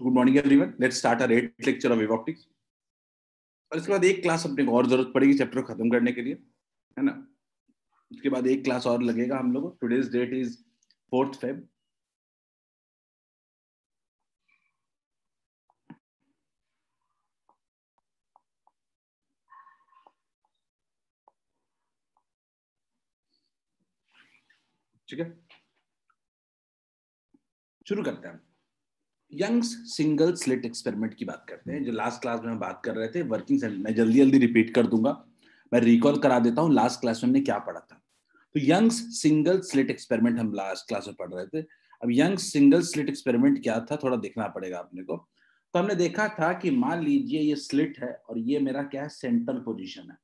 So good morning, everyone. Let's start our eighth lecture of wave और इसके बाद एक क्लास अपने को और ज़रूरत पड़ेगी चैप्टर खत्म करने के लिए, है ना? उसके बाद एक क्लास और लगेगा हम लोग today's date is fourth Feb ठीक है? शुरू करते हैं यंग्स सिंगल स्लिट एक्सपेरिमेंट की बात करते हैं, जो लास्ट क्लास में हम बात कर रहे थे वर्किंग मैं जल्दी जल्दी रिपीट कर दूँगा। मैं रिकॉल करा देता हूँ लास्ट क्लास में हमने क्या पढ़ा था। तो यंग्स सिंगल स्लिट एक्सपेरिमेंट हम लास्ट क्लास में पढ़ रहे थे। अब यंग सिंगल स्लिट एक्सपेरिमेंट क्या था, थोड़ा देखना पड़ेगा अपने को। तो हमने देखा था कि मान लीजिए ये स्लिट है और ये मेरा क्या है सेंट्रल पोजिशन है।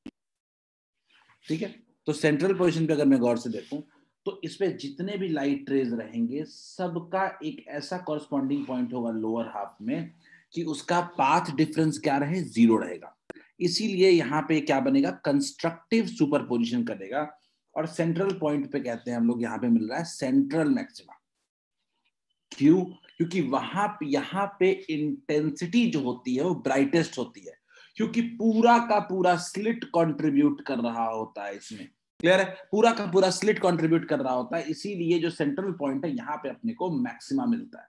ठीक है? तो सेंट्रल पोजिशन पे अगर मैं गौर से देखूँ तो इसमें जितने भी लाइट रेज रहेंगे, सबका एक ऐसा कॉरस्पॉन्डिंग पॉइंट होगा लोअर हाफ़ में कि उसका पाथ डिफरेंस क्या रहे? ज़ीरो रहेगा। इसीलिए यहाँ पे क्या बनेगा? कंस्ट्रक्टिव सुपरपोजिशन करेगा। और सेंट्रल पॉइंट पे कहते हैं हम लोग, यहाँ पे मिल रहा है सेंट्रल मैक्सिमा क्यों? क्योंकि वहाँ यहाँ पे इंटेंसिटी जो होती है, वो ब्राइटेस्ट होती है। क्योंकि पूरा का पूरा स्लिट कंट्रीब्यूट कर रहा होता है इसमें। क्लियर है? पूरा का पूरा स्लिट कंट्रीब्यूट कर रहा होता है, इसीलिए जो सेंट्रल पॉइंट है, यहाँ पे अपने को मैक्सिमा मिलता है।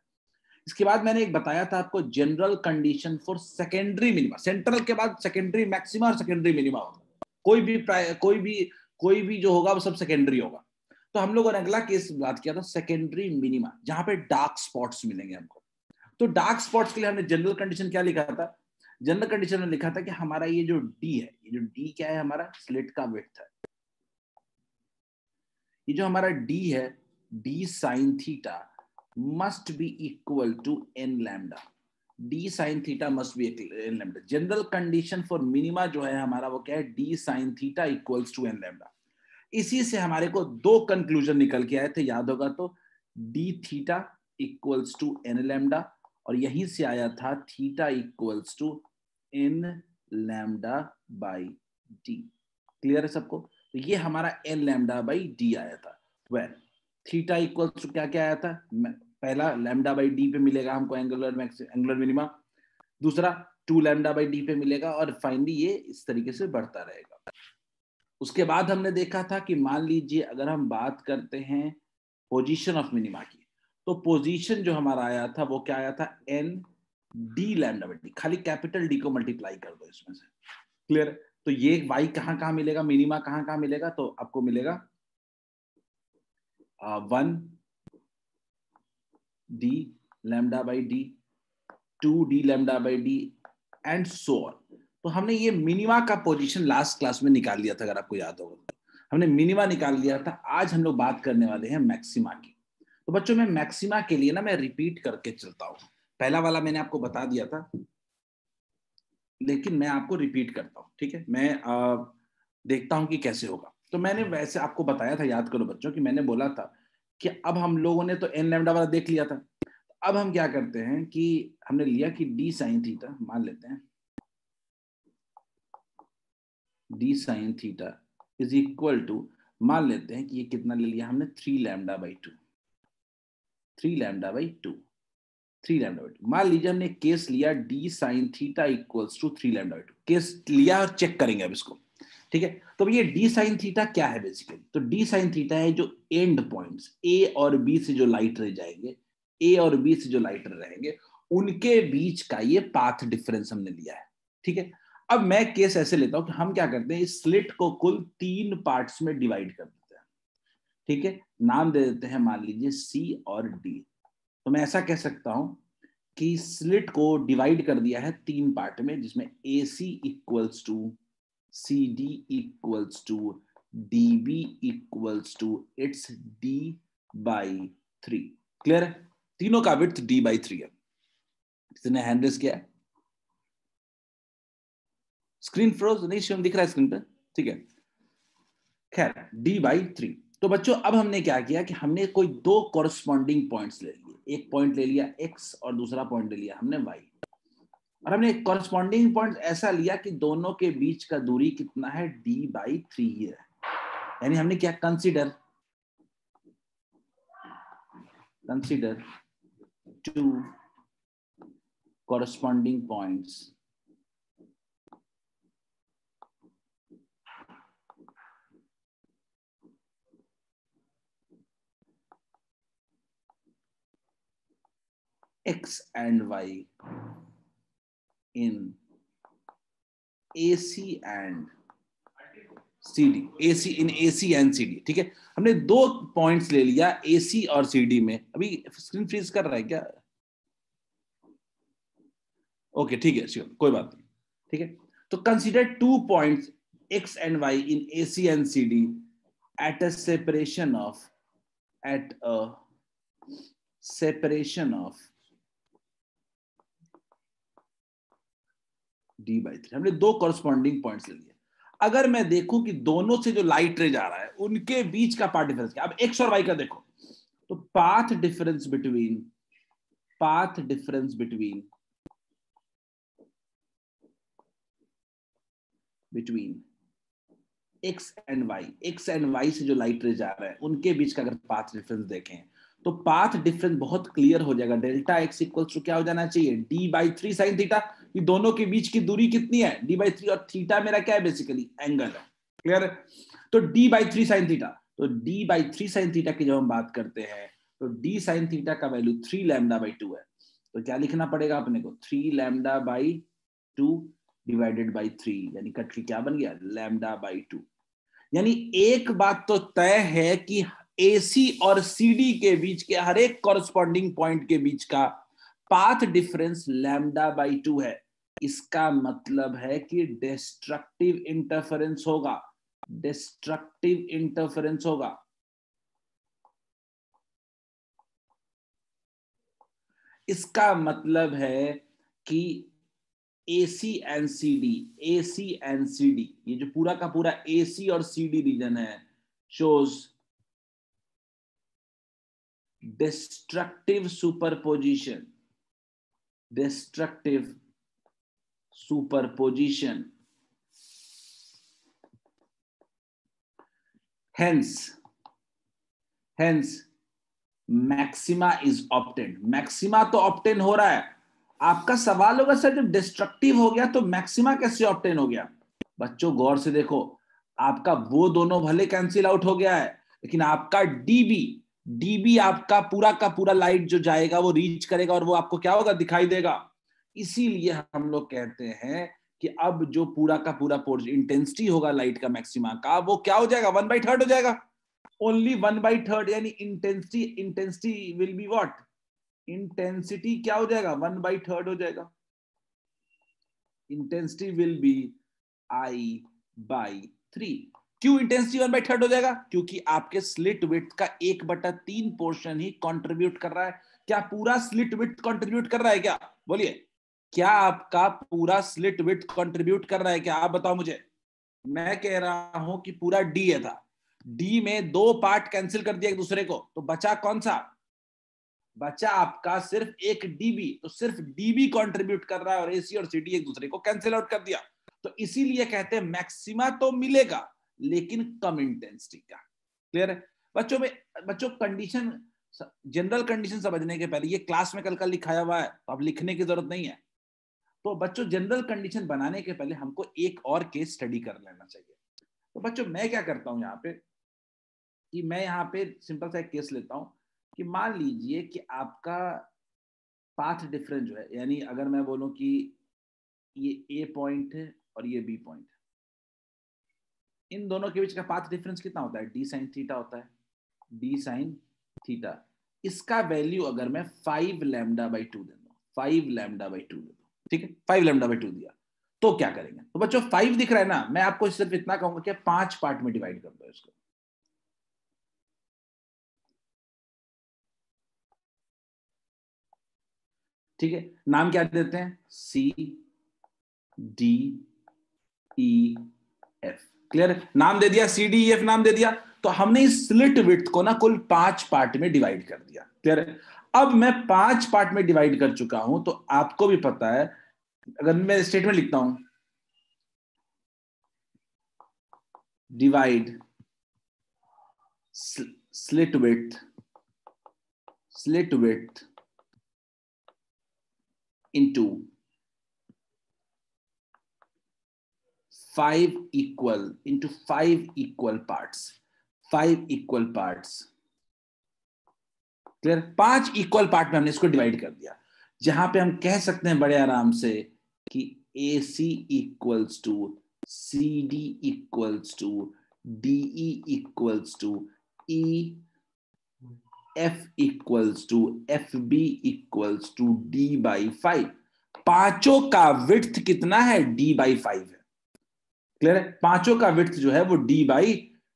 इसके बाद मैंने एक बताया था आपको general condition for secondary minima central के बाद सेकेंडरी मैक्सिमा और सेकेंडरी मिनिमा होगा कोई भी कोई भी कोई भी जो होगा, वो सब सेकेंडरी होगा। तो हम लोगों ने अगला केस बात किया था सेकेंडरी मिनिमा जहाँ पे डार्क स्पॉट्स मिलेंगे हमको। तो डार्क स्पॉट्स के लिए हमने जनरल कंडीशन क्या लिखा था? जनरल कंडीशन में लिखा था कि हमारा ये जो डी है, ये जो डी क्या है, हमारा स्लिट का विथ है। ये जो हमारा डी है D sine theta must be equal to N lambda D sine theta must be N lambda general condition for minima जो है हमारा वो क्या है? D sine theta equals to N lambda इसी से हमारे को दो कंक्लूजन निकल के आए थे, याद होगा तो। D theta equals to N lambda और यहीं से आया था theta equals to N lambda by D clear है सबको? तो ये हमारा एन लैमडा बाई डी आया था। वेल थीटा इक्वल टू क्या क्या आया था? पहला लैमडा बाई डी पे मिलेगा हमको एंगुलर एंगुलर मिनिमा दूसरा टू लैमडा बाई डी पे मिलेगा और फाइनली ये इस तरीके से बढ़ता रहेगा। उसके बाद हमने देखा था कि मान लीजिए अगर हम बात करते हैं पोजीशन ऑफ़ मिनिमा की तो पोजीशन जो हमारा आया था, वो क्या आया था? N D lambda by D खाली कैपिटल डी को मल्टीप्लाई कर दो इसमें से। क्लियर तो ये वाई कहाँ कहाँ मिलेगा? मिनिमा कहाँ कहाँ मिलेगा? तो आपको मिलेगा one D lambda by D, two D lambda by D, and so on. तो हमने ये मिनिमा का पोजीशन लास्ट क्लास में निकाल लिया था, अगर आपको याद होगा। हमने मिनिमा निकाल लिया था, आज हम लोग बात करने वाले हैं मैक्सिमा की। तो बच्चों, मैं मैक्सिमा के लिए ना, मैं रिपीट करके चलता हूँ। पहला वाला मैंने आपको बता दिया था लेकिन मैं आपको रिपीट करता हूँ ठीक है? मैं आ, देखता हूँ कि कैसे होगा। तो मैंने वैसे आपको बताया था याद करो बच्चों कि मैंने बोला था कि अब हम लोगों ने तो एन लेमडा वाला देख लिया था। अब हम क्या करते हैं कि हमने लिया कि डी साइन थीटा मान लेते हैं। D sine theta is equal to मान लेते हैं कि ये कितना ले लिया हमने? Three lambda by two three lambda by two three lambda by two मान लीजिए हमने केस लिया D sine theta equals to three lambda by two case लिया और चेक करेंगे अब इसको। ठीक है? तो ये डी साइन थीटा क्या है बेसिकली तो डी साइन थीटा है जो एंड पॉइंट्स ए और बी से जो लाइट रह जाएँगे ए और बी से जो लाइट रहेंगे उनके बीच का ये पाथ डिफरेंस हमने लिया है। ठीक है? अब मैं केस ऐसे लेता हूँ कि हम क्या करते हैं, इस स्लिट को कुल तीन पार्ट्स में डिवाइड कर देते हैं। ठीक है? नाम दे देते हैं, मान लीजिए सी और डी तो मैं ऐसा कह सकता हूँ कि स्लिट को डिवाइड कर दिया है तीन पार्ट में, जिसमें A C equals to C D equals to D B equals to it's D by three clear है? तीनों का विथ डी बाई थ्री है। किसने किया स्क्रीन फ्रोज नहीं शिवम दिख रहा है स्क्रीन पे। ठीक है। खैर डी बाई थ्री तो बच्चों, अब हमने क्या किया कि हमने कोई दो कॉरस्पॉन्डिंग पॉइंट्स ले लिए। एक पॉइंट ले लिया एक्स और दूसरा पॉइंट ले लिया, हमने वाई और हमने कॉरस्पॉन्डिंग पॉइंट ऐसा लिया कि दोनों के बीच का दूरी कितना है? डी बाई थ्री है यानी हमने क्या consider consider two corresponding points x and y in AC and CD. AC in AC and CD. ठीक है? हमने दो पॉइंट ले लिया AC और CD में। अभी स्क्रीन फ्रीज कर रहा है क्या? ओके ठीक है कोई बात नहीं। ठीक है? तो consider two point X and Y in A C and C D at a separation of at a separation of D by three हमने दो कॉरस्पॉन्डिंग पॉइंट्स ले लिए। अगर मैं देखूँ कि दोनों से जो लाइट रे जा रहा है, उनके बीच का पाथ डिफरेंस क्या? अब एक्स और वाई का देखो। तो path difference between path difference between between X and Y X and Y से जो लाइट रे जा रहा है, उनके बीच का अगर पाथ डिफरेंस देखें तो पाथ डिफरेंस बहुत क्लियर हो जाएगा। डेल्टा एक्स इक्वल टू क्या हो जाना चाहिए? D by three sine theta ये दोनों के बीच की दूरी कितनी है? डी बाई थ्री और थीटा मेरा क्या है बेसिकली एंगल है। क्लियर तो D by three sine theta तो D by three sine theta की जब हम बात करते हैं तो डी साइन थीटा का value three lambda by two है। तो क्या लिखना पड़ेगा अपने को? Three lambda by two divided by three यानी कट के क्या बन गया? लैमडा बाई टू यानी एक बात तो तय है कि एसी और सीडी के बीच के हर एक कॉरस्पॉन्डिंग पॉइंट के बीच का path difference lambda by two है। इसका मतलब है कि डिस्ट्रक्टिव इंटरफेरेंस होगा। डिस्ट्रक्टिव इंटरफेरेंस होगा। इसका मतलब है कि AC and CD AC and CD ये जो पूरा का पूरा AC और CD रीजन है shows destructive superposition destructive superposition. Hence hence, maxima is obtained. Maxima तो obtain हो रहा है। आपका सवाल होगा, सर, जब डिस्ट्रक्टिव हो गया तो मैक्सिमा कैसे ऑप्टेन हो गया? बच्चों, गौर से देखो, आपका वो दोनों भले कैंसिल आउट हो गया है, लेकिन आपका डीबी डीबी आपका पूरा का पूरा लाइट जो जाएगा, वो रीच करेगा और वो आपको क्या होगा, दिखाई देगा। इसीलिए हम लोग कहते हैं कि अब जो पूरा का पूरा इंटेंसिटी होगा लाइट का मैक्सिमा का, वो क्या हो जाएगा? वन बाई थर्ड हो जाएगा। ओनली वन बाई थर्ड यानी intensity intensity will be what intensity क्या हो जाएगा? वन बाई थर्ड हो जाएगा। Intensity will be I by three क्यों इंटेंसिटी वन बाई थर्ड हो जाएगा? क्योंकि आपके स्लिट विथ का एक बटा तीन पोर्शन ही कॉन्ट्रीब्यूट कर रहा है। क्या पूरा स्लिट विथ कॉन्ट्रीब्यूट कर रहा है क्या? बोलिए। क्या आपका पूरा स्लिट विथ कंट्रीब्यूट कर रहा है क्या? आप बताओ मुझे। मैं कह रहा हूँ कि पूरा डी है था। डी में दो पार्ट कैंसिल कर दिया एक दूसरे को। तो बचा कौन सा? बचा आपका सिर्फ़ एक डीबी तो सिर्फ़ डीबी कंट्रीब्यूट कर रहा है और एसी और सीडी एक दूसरे को कैंसिल आउट कर दिया। तो इसीलिए कहते हैं मैक्सिमा तो मिलेगा, लेकिन कम इंटेंसिटी का। क्लियर है? बच्चों में, बच्चों कंडीशन जनरल कंडीशन समझने के पहले ये क्लास में कल कल लिखाया हुआ है तो अब लिखने की ज़रूरत नहीं है। तो बच्चों जनरल कंडीशन बनाने के पहले हमको एक और केस स्टडी कर लेना चाहिए। तो बच्चों, मैं क्या करता हूँ यहाँ पे? कि मैं यहाँ पे सिंपल सा एक केस लेता हूँ कि मान लीजिए कि आपका पाथ डिफरेंस जो है, यानी अगर मैं बोलूँ कि ये ए पॉइंट है और ये बी पॉइंट है। इन दोनों के बीच का पाथ डिफरेंस कितना होता है? डी साइन थीटा होता है। डी साइन थीटा इसका वैल्यू अगर मैं फाइव लैमडा बाई टू दे दू फाइव लैमडा बाई टू दे दू। ठीक है? फाइव लैमडा बाई टू दिया। तो क्या करेंगे? तो बच्चों फाइव दिख रहा है ना, मैं आपको सिर्फ़ इतना कहूँगा कि पाँच पार्ट में डिवाइड कर दो इसको। ठीक है? नाम क्या देते हैं? C D E F clear नाम दे दिया सी डी एफ़ नाम दे दिया। तो हमने इस स्लिट विथ को ना कुल पाँच पार्ट में डिवाइड कर दिया। क्लियर है? अब मैं पाँच पार्ट में डिवाइड कर चुका हूँ तो आपको भी पता है, अगर मैं स्टेटमेंट लिखता हूँ divide slit width slit width into five equal, into five equal parts, five equal parts. Clear पाँच इक्वल पार्ट में हमने इसको डिवाइड कर दिया। जहाँ पे हम कह सकते हैं बड़े आराम से कि A C equals to C D equals to D E equals to E F equals to F B equals to D by five पाँचों का विथ कितना है? डी बाई फाइव है। क्लियर है? पाँचों का विथ जो है वो डी बाई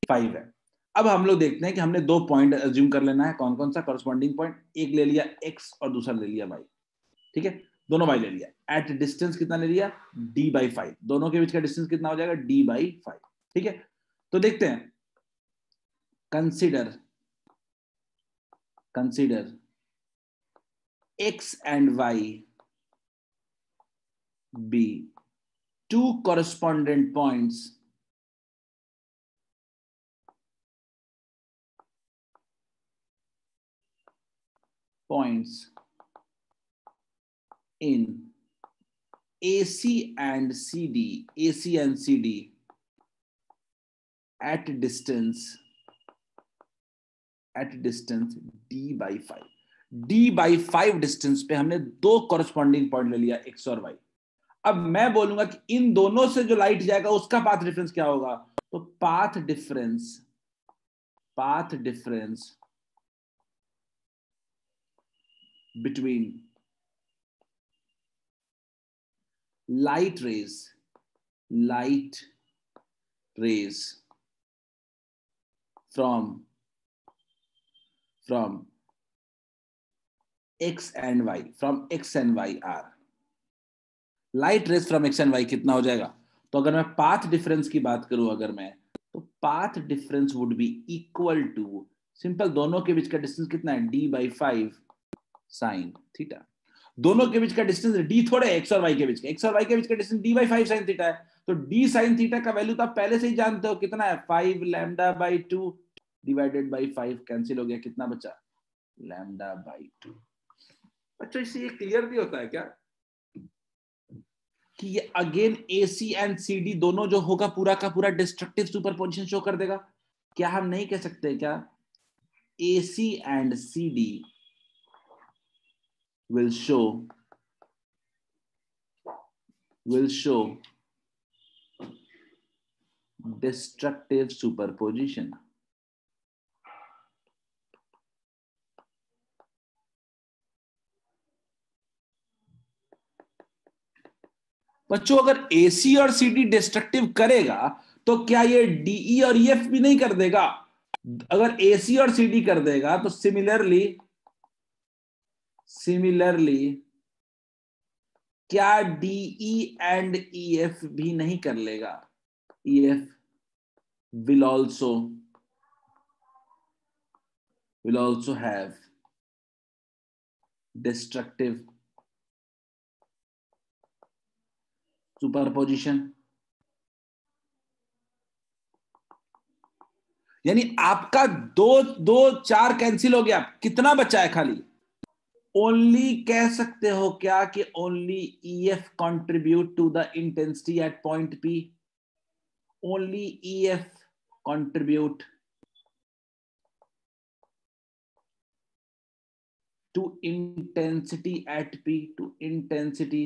फाइव है। अब हम लोग देखते हैं कि हमने दो पॉइंट अज्यूम कर लेना है। कौन कौन सा करस्पॉन्डिंग पॉइंट एक ले लिया एक्स और दूसरा ले लिया वाई ठीक है? दोनों वाई ले लिया। एट डिस्टेंस कितना ले लिया? डी बाई फाइव दोनों के बीच का डिस्टेंस कितना हो जाएगा? डी बाई फाइव ठीक है? तो देखते हैं। Consider consider X and Y be two correspondent points points in AC and CD, AC and CD at distance at distance d by 5 d by 5 distance पे हमने दो corresponding point ले लिया x और y अब मैं बोलूँगा कि इन दोनों से जो लाइट जाएगा उसका पाथ डिफरेंस क्या होगा तो path difference path difference between light rays light rays from from x and y, from x and y are light rays from X and Y कितना हो जाएगा? तो अगर मैं पाथ डिफरेंस की बात करूँ अगर मैं तो path difference would be equal to simple दोनों के बीच का डिस्टेंस कितना है? D by five sine, theta. दोनों के बीच का डिस्टेंस डी थोड़े एक्स और वाई के बीच का। एक्स और वाई के बीच का distance D by five sine theta है। तो डी साइन थीटा का वैल्यू तो आप पहले से ही जानते हो, कितना है? Five lambda by two divided by five cancel हो गया। कितना बचा? लैमडा बाई टू अच्छा इससे ये क्लियर भी होता है क्या? कि ये again A C and C D दोनों जो होगा, पूरा का पूरा डिस्ट्रक्टिव सुपर पोजिशन शो कर देगा। क्या हम नहीं कह सकते क्या? A C and C D will show will show destructive superposition बच्चों, अगर एसी और सीडी डिस्ट्रक्टिव करेगा तो क्या ये डीई और ईएफ भी नहीं कर देगा? अगर एसी और सीडी कर देगा तो सिमिलरली सिमिलरली क्या D E and E F भी नहीं कर लेगा? E F will also will also have destructive superposition यानी आपका दो दो, चार कैंसिल हो गया। कितना बचा है खाली? ओनली कह सकते हो क्या कि only E F contribute to the intensity at point P only E F contribute to intensity at P to intensity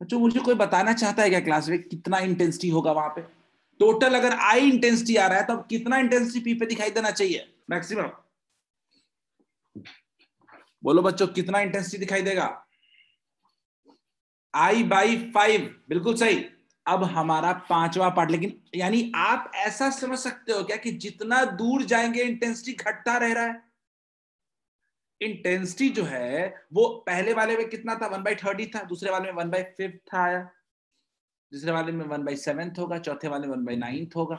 बच्चों, मुझे कोई बताना चाहता है क्या क्लास में कितना इंटेंसिटी होगा वहाँ पे? टोटल अगर आई इंटेंसिटी आ रहा है तो अब कितना इंटेंसिटी पी पे दिखाई देना चाहिए? मैक्सिमम बोलो बच्चों, कितना इंटेंसिटी दिखाई देगा? आई बाई फाइव बिल्कुल सही। अब हमारा पांचवा पार्ट लेकिन यानी आप ऐसा समझ सकते हो क्या कि जितना दूर जाएँगे इंटेंसिटी घटता रह रहा है? इंटेंसिटी जो है, वो पहले वाले में कितना था? वन बाई थर्टी था, दूसरे वाले में वन बाई फिफ्थ आया। दूसरे वाले में वन बाई सेवेंथ होगा, चौथे वाले में वन बाई नाइन्थ होगा।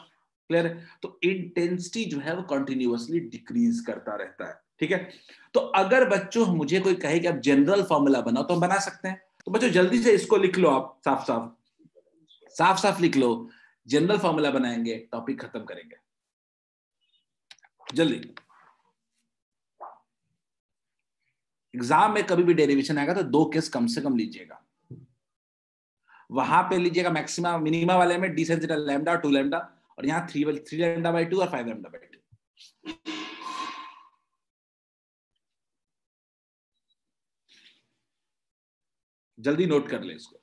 क्लियर तो इंटेंसिटी जो है, वो कंटिन्यूअसली डिक्रीज करता रहता है। ठीक है? तो अगर बच्चों, मुझे कोई कहे कि आप जनरल फॉर्मूला बनाओ तो हम बना सकते हैं। तो बच्चों, जल्दी से इसको लिख लो आप साफ़ साफ़ साफ़ साफ़ लिख लो। जनरल फॉर्मूला बनाएँगे टॉपिक खत्म करेंगे। जल्दी। एग्ज़ाम में कभी भी डेरिवेशन आएगा तो दो केस कम से कम लीजिएगा। वहाँ पे लीजिएगा मैक्सिमम मिनिमा वाले में डी लैम्डा टू लैम्डा और यहाँ three three lambda by two और फाइव लैम्डा बाई टू जल्दी नोट कर ले इसको।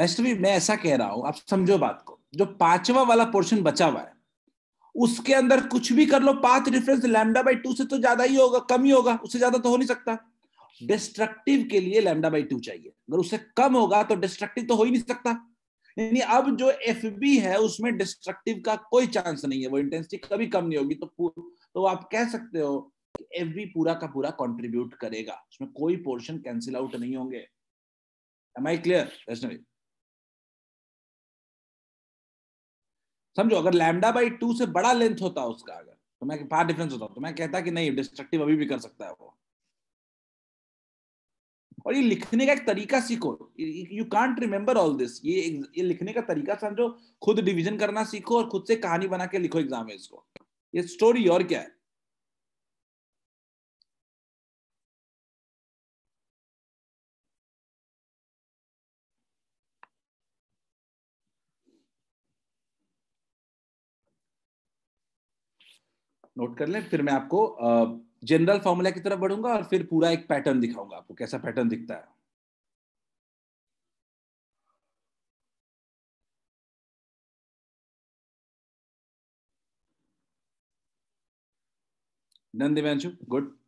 वैष्णवी, मैं ऐसा कह रहा हूँ, आप समझो बात को। जो पांचवा वाला पोर्शन बचा हुआ है, उसके अंदर कुछ भी कर लो path difference lambda by two से तो ज़्यादा ही होगा, कम ही होगा, उससे ज़्यादा तो हो नहीं सकता। डिस्ट्रक्टिव के लिए लैमडा बाई टू चाहिए। अगर उससे कम होगा तो डिस्ट्रक्टिव तो हो ही नहीं सकता। यानी अब जो एफ़ बी है, उसमें डिस्ट्रक्टिव का कोई चांस नहीं है। वो इंटेंसिटी कभी कम नहीं होगी तो तो आप कह सकते हो कि एफ़ बी पूरा का पूरा कंट्रीब्यूट करेगा। उसमें कोई पोर्शन कैंसिल आउट नहीं होंगे। Am I clear Vaishnavi? समझो, अगर लैमडा बाई टू से बड़ा लेंथ होता उसका अगर तो मैं पार डिफरेंस होता तो मैं कहता कि नहीं डिस्ट्रक्टिव अभी भी कर सकता है वो। और ये लिखने का एक तरीका सीखो। You can't remember all this ये ये लिखने का तरीका समझो, खुद डिवीज़न करना सीखो और खुद से कहानी बना के लिखो एग्ज़ाम में इसको। ये स्टोरी और क्या है? नोट कर लें, फिर मैं आपको जनरल फॉर्मूला की तरफ़ बढ़ूँगा और फिर पूरा एक पैटर्न दिखाऊँगा आपको, कैसा पैटर्न दिखता है। नंदी गुड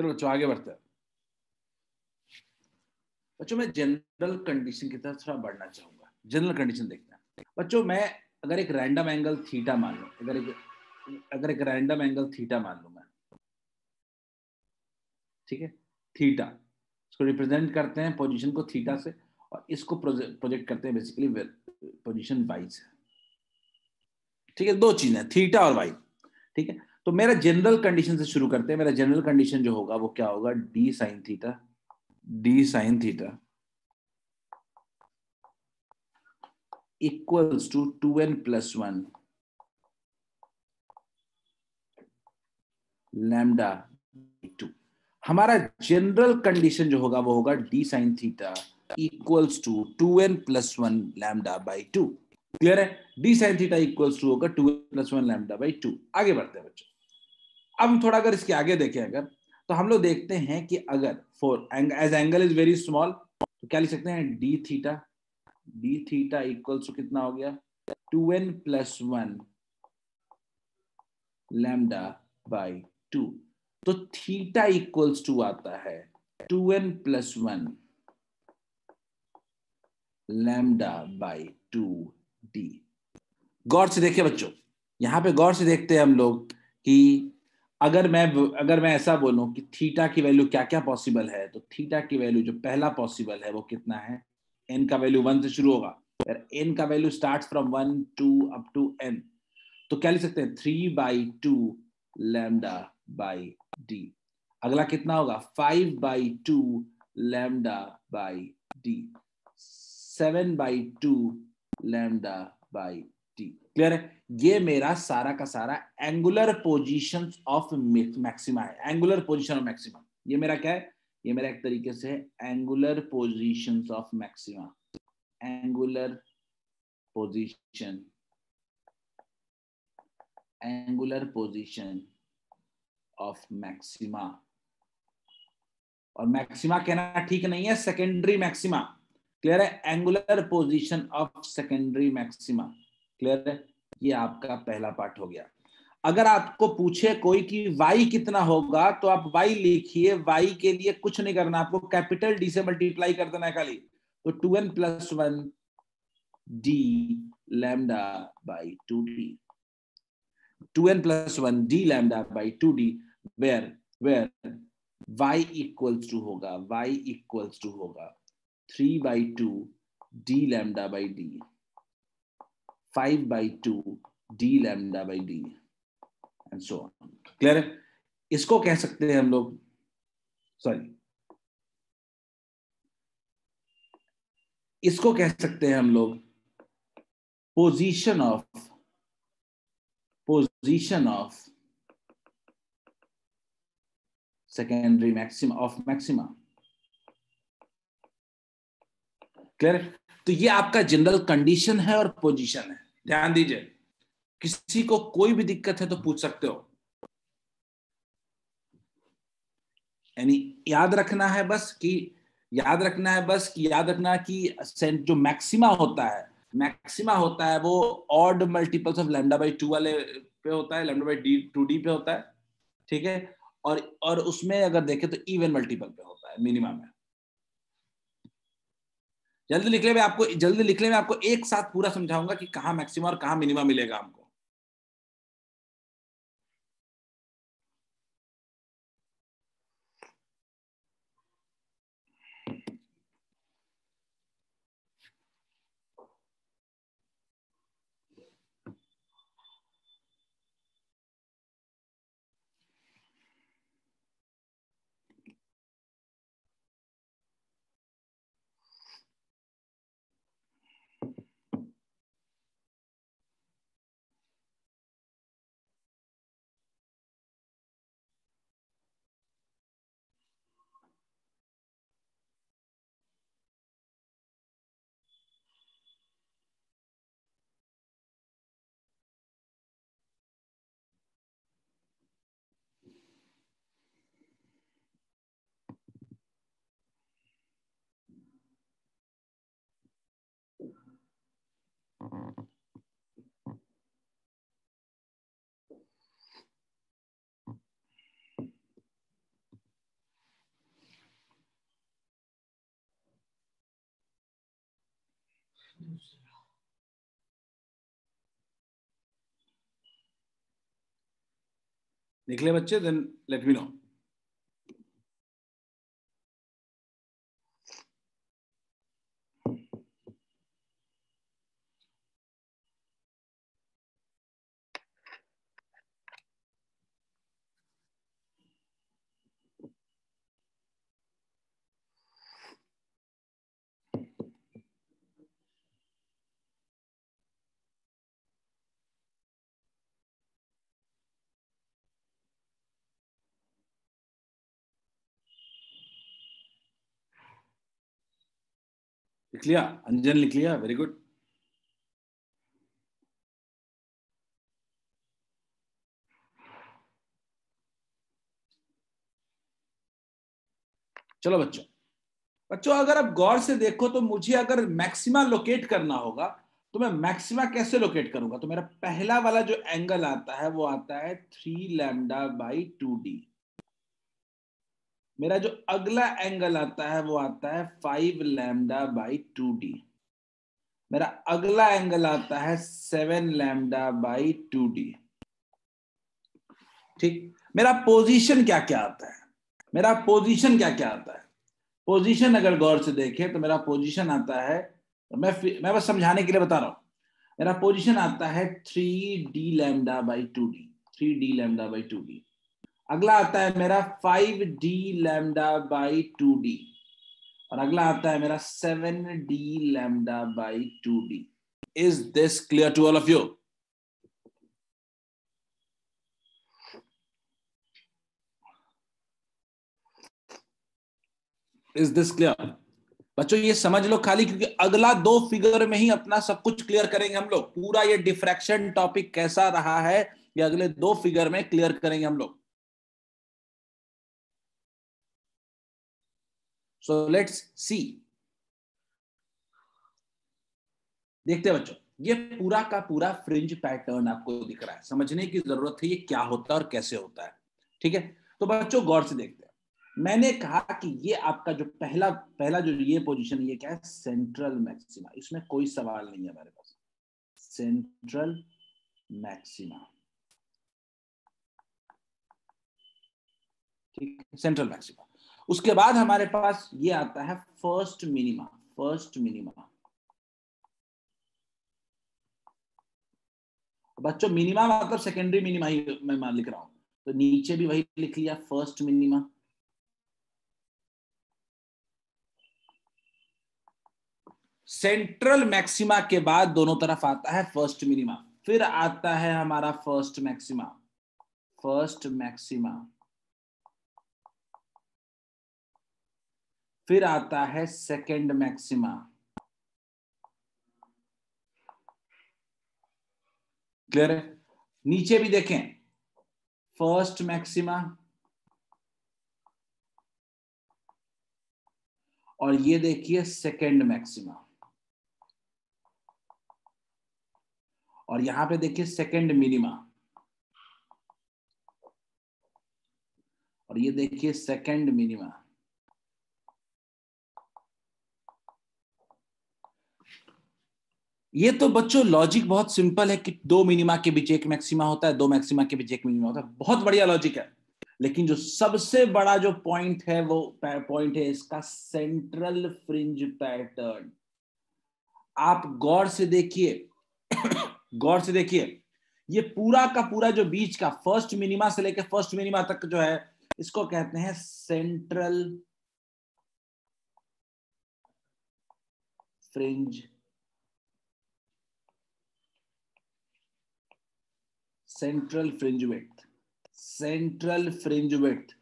चलो बच्चों आगे बढ़ते हैं। बच्चों, मैं जनरल कंडीशन की तरफ़ थोड़ा बढ़ना चाहूँगा। जनरल कंडीशन देखते हैं। बच्चों, मैं अगर एक रैंडम एंगल थीटा मान लू, अगर एक अगर एक रैंडम एंगल थीटा मान लू मैं, ठीक है? थीटा इसको रिप्रेजेंट करते हैं पोजीशन को थीटा से और इसको प्रोजेक्ट करते हैं बेसिकली पोजीशन वाई से। ठीक है? दो चीज़ें थीटा और वाई ठीक है? तो मेरा जनरल कंडीशन से शुरू करते हैं, मेरा जनरल कंडीशन जो होगा वो क्या होगा? D sine theta d sine theta equals to two n plus one lambda two हमारा जनरल कंडीशन जो होगा, वो होगा d sine theta equals to two n plus one lambda by two clear है? D sine theta equals to होगा two n plus one lambda by two आगे बढ़ते हैं बच्चों। अब थोड़ा अगर इसके आगे देखें अगर तो हम लोग देखते हैं कि अगर for as angle is very small तो क्या लिख सकते हैं? D theta d theta equals to कितना हो गया? Two n plus one lambda by two तो थीटा इक्वल्स टू आता है two n plus one lambda by two d गौर से देखिए बच्चों, यहाँ पे गौर से देखते हैं हम लोग कि अगर मैं अगर मैं ऐसा बोलूँ कि थीटा की वैल्यू क्या क्या पॉसिबल है तो थीटा की वैल्यू जो पहला पॉसिबल है वो कितना है? एन का वैल्यू वन से शुरू होगा। एन का value start from one to up to n तो क्या लिख सकते हैं? Three by two lambda by d अगला कितना होगा? Five by two lambda by d seven by two lambda by clear है? ये मेरा सारा का सारा एंगुलर पोजिशन ऑफ़ मैक्सिमा है। एंगुलर पोजिशन ऑफ़ मैक्सिमा ये मेरा क्या है? ये मेरा एक तरीके से angular position of maxima angular position angular position of maxima और मैक्सिमा कहना ठीक नहीं है सेकेंडरी मैक्सिमा क्लियर है? Angular position of secondary maxima clear है? ये आपका पहला पार्ट हो गया। अगर आपको पूछे कोई कि वाई कितना होगा तो आप वाई लिखिए वाई के लिए कुछ नहीं करना, आपको कैपिटल डी से मल्टीप्लाई कर देना है खाली। तो two n plus one d lambda by two d two n plus one d lambda by two d where where y equals to होगा, y इक्वल्स टू होगा। Three by two d lambda by d five by two d lambda by d and so on clear है? इसको कह सकते हैं हम लोग। Sorry इसको कह सकते हैं हम लोग position of position of secondary maxima of maxima clear तो ये आपका जनरल कंडीशन है और पोजीशन है। ध्यान दीजिए, किसी को कोई भी दिक्कत है तो पूछ सकते हो। यानी याद रखना है बस कि, याद रखना है बस कि, याद रखना कि जो मैक्सिमा होता है मैक्सिमा होता है वो odd multiples of lambda by two वाले पे होता है lambda by d two d पे होता है, ठीक है? और और उसमें अगर देखें तो इवन मल्टीपल पे होता है मिनिमम में। जल्दी लिखने में आपको, जल्दी लिखने में आपको एक साथ पूरा समझाऊँगा कि कहाँ मैक्सिमम और कहा मिनिमम मिलेगा हमको। निकले बच्चे देन लेट मी नो लिख लिया अंजन लिख लिया वेरी गुड चलो बच्चों। बच्चों, अगर आप गौर से देखो तो मुझे अगर मैक्सिमा लोकेट करना होगा तो मैं मैक्सिमा कैसे लोकेट करूँगा? तो मेरा पहला वाला जो एंगल आता है, वो आता है three lambda by two d मेरा जो अगला एंगल आता है, वो आता है five lambda by two d मेरा अगला एंगल आता है seven lambda by two d ठीक? मेरा पोजीशन क्या क्या आता है? मेरा पोजीशन क्या क्या आता है? पोजीशन अगर गौर से देखें तो मेरा पोजीशन आता है, मैं मैं बस समझाने के लिए बता रहा हूँ। मेरा पोजीशन आता है three d lambda by two d three d lambda by two d अगला आता है मेरा five d lambda by two d और अगला आता है मेरा seven d lambda by two d is this clear to all of you is this clear बच्चों, ये समझ लो खाली, क्योंकि अगला दो फिगर में ही अपना सब कुछ क्लियर करेंगे हम लोग। पूरा ये डिफ्रैक्शन टॉपिक कैसा रहा है, ये अगले दो फिगर में क्लियर करेंगे हम लोग। सो लेट्स सी देखते हैं बच्चों, ये पूरा का पूरा फ्रिंज पैटर्न आपको दिख रहा है। समझने की ज़रूरत है ये क्या होता है और कैसे होता है। ठीक है? तो बच्चों, गौर से देखते हैं। मैंने कहा कि ये आपका जो पहला पहला जो ये पोजीशन ये क्या है? सेंट्रल मैक्सिमा इसमें कोई सवाल नहीं है हमारे पास। सेंट्रल मैक्सिमा ठीक सेंट्रल मैक्सिमा उसके बाद हमारे पास ये आता है फ़र्स्ट मिनिमा फ़र्स्ट मिनिमा बच्चों मिनिमा मतलब सेकेंडरी मिनिमा ही मैं लिख रहा हूँ। तो नीचे भी वही लिख लिया फ़र्स्ट मिनिमा सेंट्रल मैक्सिमा के बाद दोनों तरफ़ आता है फ़र्स्ट मिनिमा फिर आता है हमारा फ़र्स्ट मैक्सिमा फ़र्स्ट मैक्सिमा फिर आता है सेकंड मैक्सिमा क्लियर है? नीचे भी देखें। फ़र्स्ट मैक्सिमा और ये देखिए सेकंड मैक्सिमा और यहाँ पे देखिए सेकंड मिनिमा और ये देखिए सेकंड मिनिमा ये तो बच्चों लॉजिक बहुत सिंपल है कि दो मिनिमा के बीच एक मैक्सिमा होता है, दो मैक्सिमा के बीच एक मिनिमा होता है। बहुत बढ़िया लॉजिक है। लेकिन जो सबसे बड़ा जो पॉइंट है, वो पॉइंट है इसका सेंट्रल फ्रिंज पैटर्न आप गौर से देखिए, गौर से देखिए, ये पूरा का पूरा जो बीच का फ़र्स्ट मिनिमा से लेकर फ़र्स्ट मिनिमा तक जो है, इसको कहते हैं central fringe central fringe width central fringe width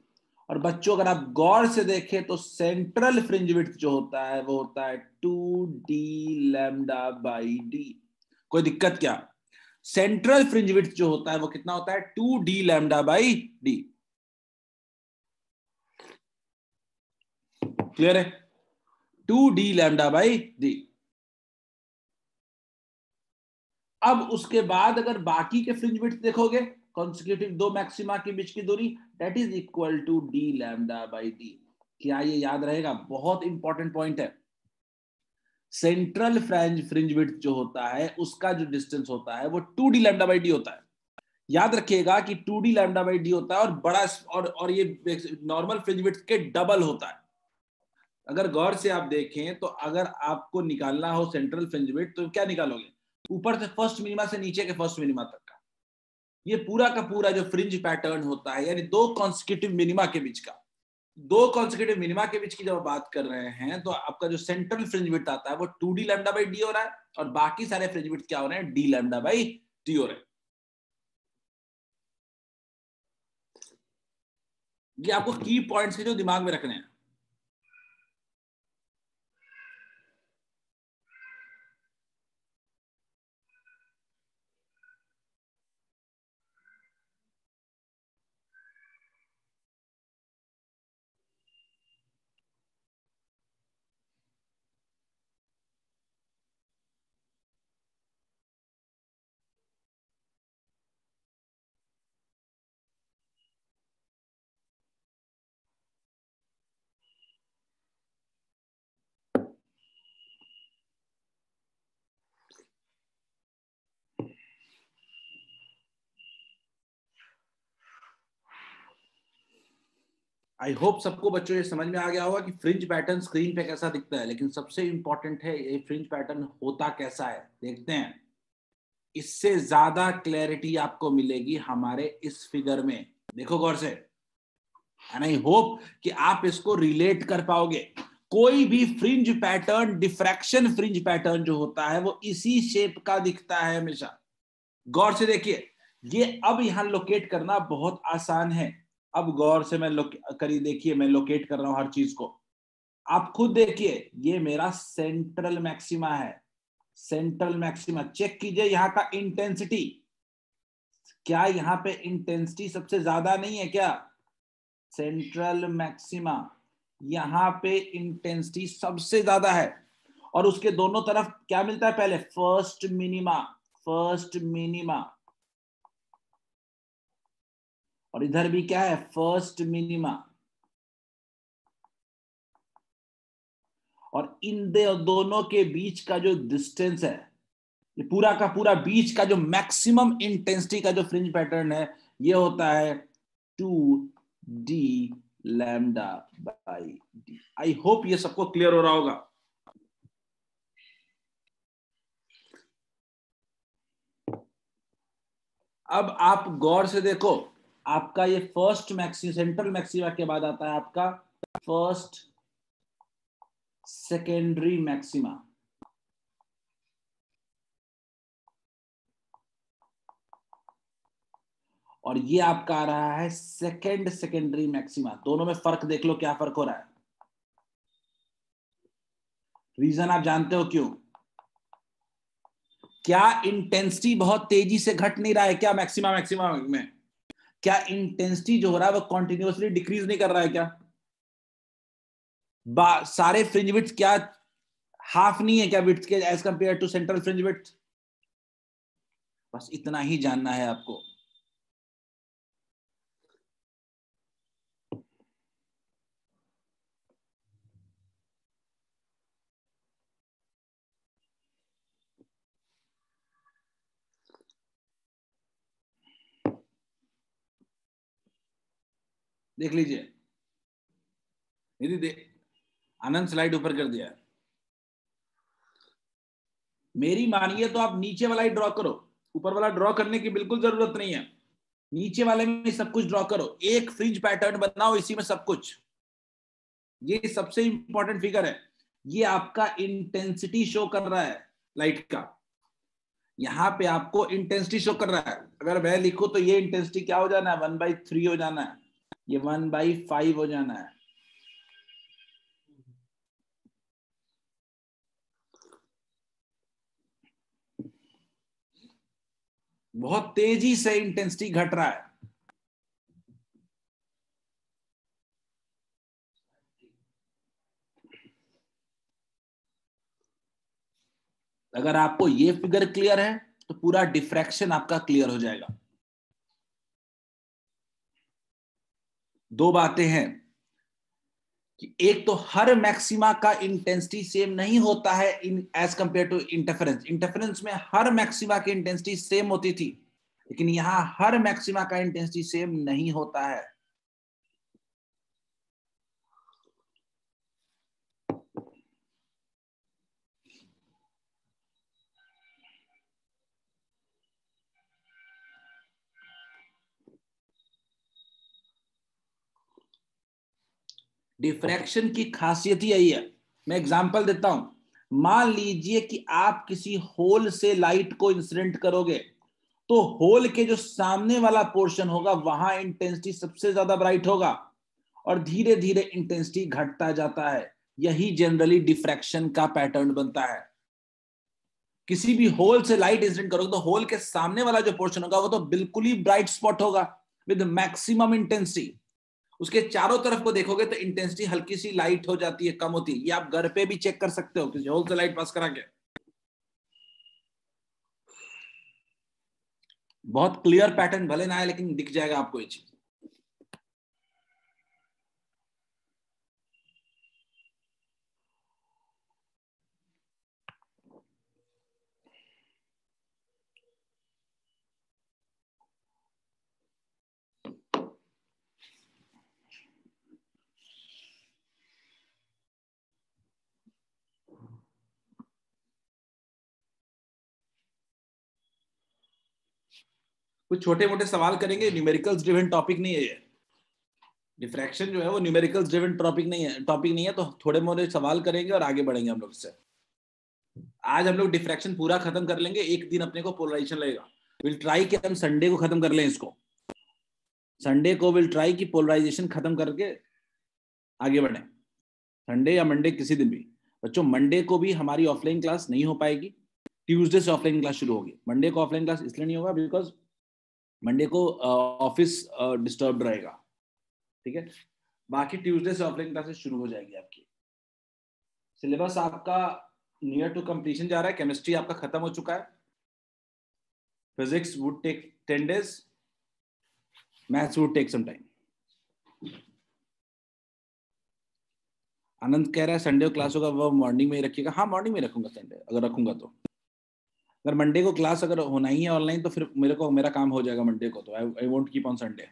और बच्चों, अगर आप गौर से देखें तो सेंट्रल फ्रिंज विथ जो होता है, वो होता है two d lambda by d. कोई दिक्कत क्या? सेंट्रल फ्रिंज विथ जो होता है, वो कितना होता है? Two D lambda by D. Clear है? Two D lambda by D. अब उसके बाद अगर बाकी के फ्रिंज विथ देखोगे कॉन्सिक्यूटिव दो मैक्सिमा के बीच की दूरी that is equal to d lambda by d क्या ये याद रहेगा? बहुत इंपॉर्टेंट पॉइंट है। सेंट्रल फ्रेंज फ्रिंज विथ जो होता है, उसका जो डिस्टेंस होता है, वो two d lambda by d होता है। याद रखिएगा कि two D lambda by D होता है और बड़ा और और ये नॉर्मल फ्रिंज विथ के डबल होता है। अगर गौर से आप देखें तो अगर आपको निकालना हो सेंट्रल फ्रिंज विथ तो क्या निकालोगे? ऊपर से फ़र्स्ट मिनिमा से नीचे के फ़र्स्ट मिनिमा तक का। ये पूरा का पूरा जो फ्रिंज पैटर्न होता है, यानी दो कॉन्सिक्यूटिव मिनिमा के बीच का। दो कॉन्सिक्यूटिव मिनिमा के बीच की जब बात कर रहे हैं तो आपका जो सेंट्रल फ्रिंज विथ आता है, वो two d lambda by d हो रहा है, और बाकी सारे फ्रिंज विथ क्या हो रहे हैं? डी लैमडा बाई टी हो रहे हैं। ये आपको की पॉइंट्स जो दिमाग में रखने हैं। आई होप सबको बच्चों ये समझ में आ गया होगा कि फ्रिंज पैटर्न स्क्रीन पे कैसा दिखता है, लेकिन सबसे इंपॉर्टेंट है ये फ्रिंज पैटर्न होता कैसा है, देखते हैं। इससे ज़्यादा क्लैरिटी आपको मिलेगी हमारे इस फिगर में। देखो गौर से। एंड आई होप कि आप इसको रिलेट कर पाओगे। कोई भी fringe pattern diffraction fringe pattern जो होता है, वो इसी शेप का दिखता है हमेशा। गौर से देखिए, ये अब यहाँ लोकेट करना बहुत आसान है। अब गौर से मैं करी देखिए, मैं लोकेट कर रहा हूँ हर चीज़ को। आप खुद देखिए, ये मेरा सेंट्रल मैक्सिमा है। सेंट्रल मैक्सिमा चेक कीजिए यहाँ का इंटेंसिटी क्या यहाँ पे इंटेंसिटी सबसे ज़्यादा नहीं है क्या? सेंट्रल मैक्सिमा यहाँ पे इंटेंसिटी सबसे ज़्यादा है। और उसके दोनों तरफ़ क्या मिलता है पहले? फ़र्स्ट मिनिमा फ़र्स्ट मिनिमा और इधर भी क्या है? फ़र्स्ट मिनिमा और इन दोनों के बीच का जो डिस्टेंस है, ये पूरा का पूरा बीच का जो मैक्सिमम इंटेंसिटी का जो फ्रिंज पैटर्न है, ये होता है two d lambda by d I hope ये सबको क्लियर हो रहा होगा। अब आप गौर से देखो आपका ये फ़र्स्ट मैक्सी सेंट्रल मैक्सिमा के बाद आता है आपका फ़र्स्ट सेकेंडरी मैक्सिमा और ये आपका आ रहा है सेकेंड सेकेंडरी मैक्सिमा दोनों में फ़र्क देख लो क्या फ़र्क हो रहा है। रीजन आप जानते हो क्यों? क्या इंटेंसिटी बहुत तेज़ी से घट नहीं रहा है क्या मैक्सिमा मैक्सिमा में? क्या इंटेंसिटी जो हो रहा है वो कॉन्टिन्यूसली डिक्रीज नहीं कर रहा है क्या? सारे फ्रिंज विथ क्या हाफ़ नहीं है क्या विथ के as compare to central fringe width बस इतना ही जानना है आपको। देख लीजिए। निधि दे आनंद स्लाइड ऊपर कर दिया। मेरी मानिए तो आप नीचे वाला ही ड्रॉ करो। ऊपर वाला ड्रॉ करने की बिल्कुल ज़रूरत नहीं है। नीचे वाले में सब कुछ ड्रॉ करो। एक फ्रिज पैटर्न बनाओ, इसी में सब कुछ। ये सबसे इंपॉर्टेंट फिगर है। ये आपका इंटेंसिटी शो कर रहा है लाइट का। यहाँ पे आपको इंटेंसिटी शो कर रहा है। अगर वह लिखो तो ये इंटेंसिटी क्या हो जाना है? वन बाई थ्री हो जाना है। ये वन बाई फाइव हो जाना है। बहुत तेज़ी से इंटेंसिटी घट रहा है। अगर आपको ये फिगर क्लियर है तो पूरा डिफ्रैक्शन आपका क्लियर हो जाएगा। दो बातें हैं कि एक तो हर मैक्सिमा का इंटेंसिटी सेम नहीं होता है in as compare to interference interference में हर मैक्सिमा की इंटेंसिटी सेम होती थी, लेकिन यहाँ हर मैक्सिमा का इंटेंसिटी सेम नहीं होता है। डिफ्रैक्शन की खासियत ही यही है। मैं एग्जांपल देता हूँ। मान लीजिए कि आप किसी होल से लाइट को इंसिडेंट करोगे तो होल के जो सामने वाला पोर्शन होगा, वहाँ इंटेंसिटी सबसे ज़्यादा ब्राइट होगा और धीरे धीरे इंटेंसिटी घटता जाता है। यही जनरली डिफ्रैक्शन का पैटर्न बनता है। किसी भी होल से लाइट इंसिडेंट करोगे तो होल के सामने वाला जो पोर्शन होगा, वो तो बिल्कुल ही ब्राइट स्पॉट होगा विद मैक्सिमम इंटेंसिटी उसके चारों तरफ़ को देखोगे तो इंटेंसिटी हल्की सी लाइट हो जाती है, कम होती है। ये आप घर पे भी चेक कर सकते हो, किसी होल से लाइट पास करा के। बहुत क्लियर पैटर्न भले ना आए, लेकिन दिख जाएगा आपको ये चीज़। कुछ छोटे मोटे सवाल करेंगे न्यूमेरिकल्स ड्रिवन टॉपिक नहीं है ये। डिफ्रैक्शन जो है वो न्यूमेरिकल्स ड्रिवन टॉपिक नहीं है टॉपिक नहीं है तो थोड़े मोटे सवाल करेंगे और आगे बढ़ेंगे हम लोग इससे। आज हम लोग डिफ्रैक्शन पूरा खत्म कर लेंगे, एक दिन अपने को पोलराइजेशन लगेगा। विल ट्राई कि हम संडे को खत्म कर लें इसको। संडे को विल ट्राई कि पोलराइजेशन खत्म करके आगे बढ़े। संडे या मंडे किसी दिन भी। बच्चों मंडे को भी हमारी ऑफलाइन क्लास नहीं हो पाएगी। ट्यूसडे से ऑफलाइन क्लास शुरू होगी। मंडे को ऑफलाइन क्लास इसलिए नहीं होगा बिकॉज़ मंडे को ऑफ़िस डिस्टर्ब रहेगा। ठीक है? बाकी ट्यूसडे से ऑफलाइन क्लासेस शुरू हो जाएगी आपकी। सिलेबस आपका नियर टू कंप्लीशन जा रहा है। केमिस्ट्री आपका खत्म हो चुका है। Physics would take ten days maths would take some time Anand कह रहा है संडे क्लास होगा, वो मॉर्निंग में ही रखिएगा। हाँ मॉर्निंग में रखूँगा संडे अगर रखूँगा तो। अगर मंडे को क्लास अगर होना ही है ऑनलाइन तो फिर मेरे को, मेरा काम हो जाएगा मंडे को तो I want keep on Sunday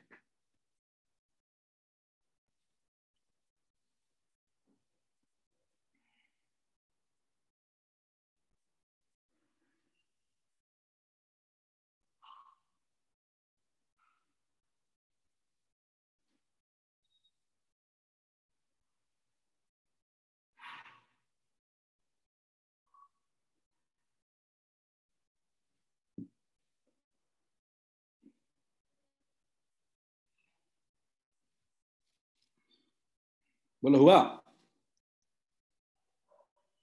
बोलो, हुआ?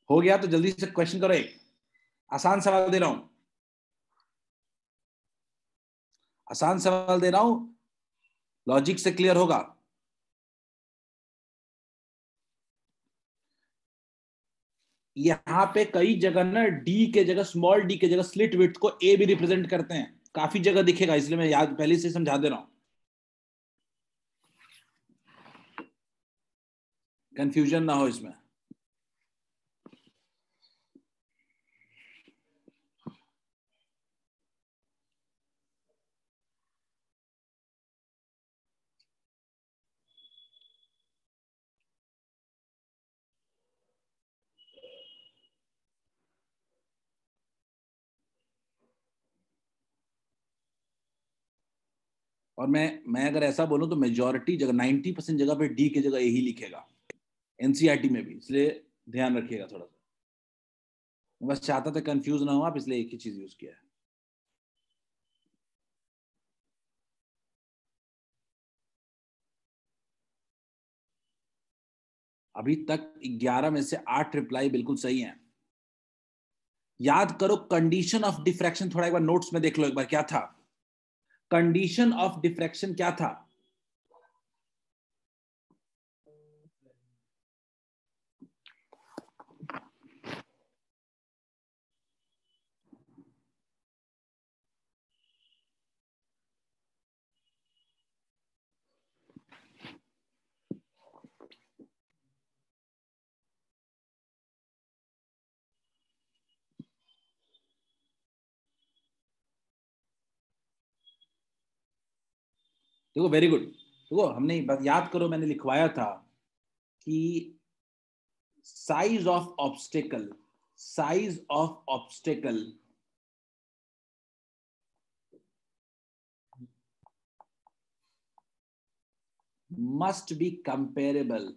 हो गया तो जल्दी से क्वेश्चन करो एक। आसान सवाल दे रहा हूँ। आसान सवाल दे रहा हूँ। लॉजिक से क्लियर होगा। यहाँ पे कई जगह ना डी के जगह स्मॉल डी के जगह स्लिट विथ को ए भी रिप्रेजेंट करते हैं। काफ़ी जगह दिखेगा, इसलिए मैं याद, पहले से समझा दे रहा हूँ। कंफ्यूजन ना हो इसमें। और मैं मैं अगर ऐसा बोलूँ तो मेजोरिटी जगह 90 परसेंट जगह पे डी की जगह यही लिखेगा। एनसीईआरटी में भी, इसलिए ध्यान रखिएगा थोड़ा सा। बस चाहता था कंफ्यूज ना हो आप, इसलिए एक ही चीज़ यूज़ किया है। अभी तक 11 में से आठ रिप्लाई बिल्कुल सही है। याद करो कंडीशन ऑफ़ डिफ्रैक्शन थोड़ा एक बार नोट्स में देख लो एक बार, क्या था? कंडीशन ऑफ़ डिफ्रैक्शन क्या था? देखो वेरी गुड देखो, हमने बस याद करो, मैंने लिखवाया था कि size of obstacle size of obstacle must be comparable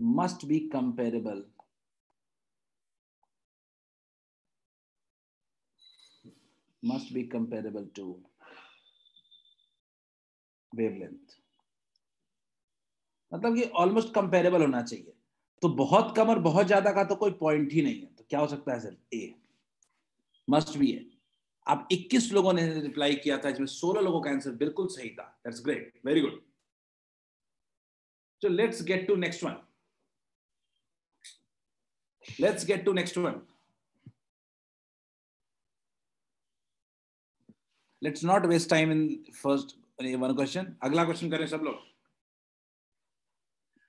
must be comparable must be comparable to wavelength मतलब कि ऑलमोस्ट कंपेरेबल होना चाहिए। तो बहुत कम और बहुत ज़्यादा का तो कोई पॉइंट ही नहीं है। तो क्या हो सकता है सर ए मस्ट बी है आप 21 लोगों ने रिप्लाई किया था इसमें 16 लोगों का आंसर बिल्कुल सही था। That's great very good so let's get to next one. Let's get to next one. Let's not waste time in first one question अगला क्वेश्चन करें सब लोग.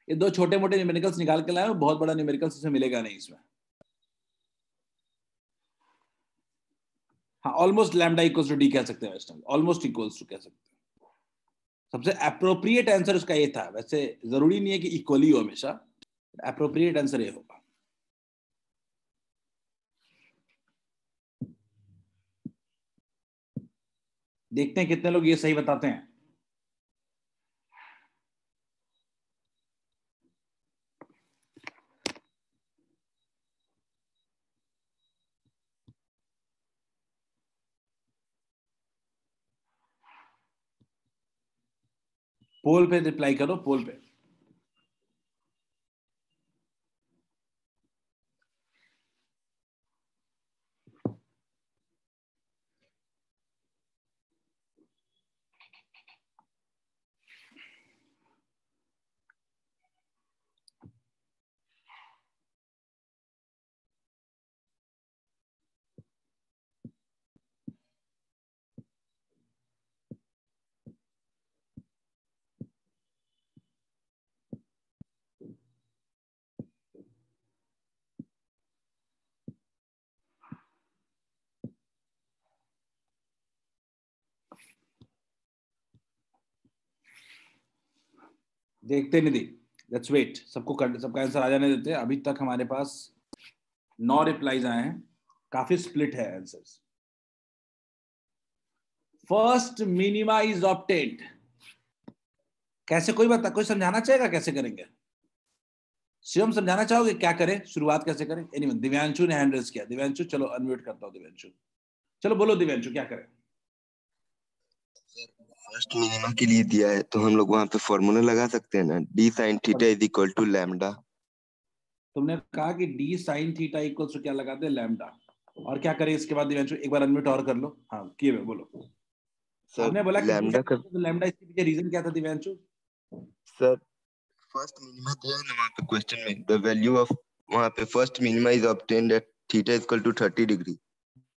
ये दो छोटे मोटे न्यूमेरिकल्स निकाल के लाए बहुत बड़ा न्यूमेरिकल्स इसमें मिलेगा नहीं इसमें. हाँ almost lambda equals to d कह सकते हैं ऑलमोस्ट इक्वल्स टू कह सकते हैं। सबसे अप्रोप्रिएट आंसर उसका ये था। वैसे ज़रूरी नहीं है कि इक्वली हो हमेशा अप्रोप्रिएट आंसर ये होगा। देखते हैं कितने लोग ये सही बताते हैं। पोल पे रिप्लाई करो पोल पे। देखते निधि लेट्स वेट सबको सबका आंसर आ जाने देते अभी तक हमारे पास नौ रिप्लाईज आए हैं। काफ़ी स्प्लिट है answers first minima is obtained कैसे कोई बता कोई समझाना चाहेगा? कैसे करेंगे? शिवम समझाना चाहोगे? क्या करें? शुरुआत कैसे करें? एनीवन anyway, दिव्यांशु ने हैंड रेस किया। दिव्यांशु चलो अनम्यूट करता हूँ दिव्यांशु। चलो बोलो दिव्यांशु क्या करें? फ़र्स्ट मिनिमा के लिए दिया है तो हम लोग वहाँ पे फॉर्मूला लगा सकते हैं ना? D sine theta is equal to lambda तुमने कहा कि d sine theta equal to क्या लगाते हैं लैम्डा और क्या करें इसके बाद एक बार अनम्यूट और कर लो। हाँ किए बोलो। सर आपने बोला लैम्डा का तो लैम्डा इसके पीछे रीजन क्या था दिव्यांशु सर फ़र्स्ट मिनिमा दिया है ना वहाँ पे क्वेश्चन में? द वैल्यू ऑफ़ वहाँ पे first minima is obtained at theta equal to 30 degree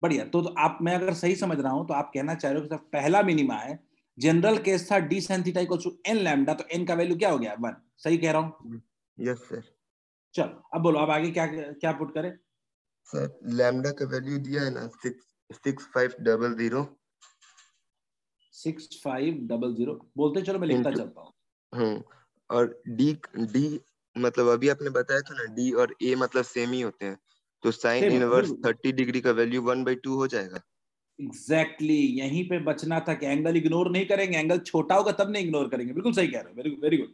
बढ़िया तो, तो आप मैं अगर सही समझ रहा हूँ तो आप कहना चाह रहे हो कि सर पहला मिनिमा है जनरल केस था d sine theta equal to n lambda तो एन का वैल्यू क्या हो गया? वन। सही कह रहा हूँ? यस सर चलो अब बोलो अब आगे क्या क्या पुट करें? सर लैम्डा का वैल्यू दिया है ना six six five double zero six five double zero बोलते चलो मैं लिखता चलता हूँ। हम्म और डी डी मतलब अभी आपने बताया था ना डी और ए मतलब सेम ही होते हैं। तो साइन इनवर्स थर्टी डिग्री का वैल्यू वन बाई टू हो जाएगा। एग्जैक्टली exactly, यहीं पे बचना था कि एंगल इग्नोर नहीं करेंगे एंगल छोटा होगा तब नहीं इग्नोर करेंगे। बिल्कुल सही कह रहे हो। वेरी वेरी गुड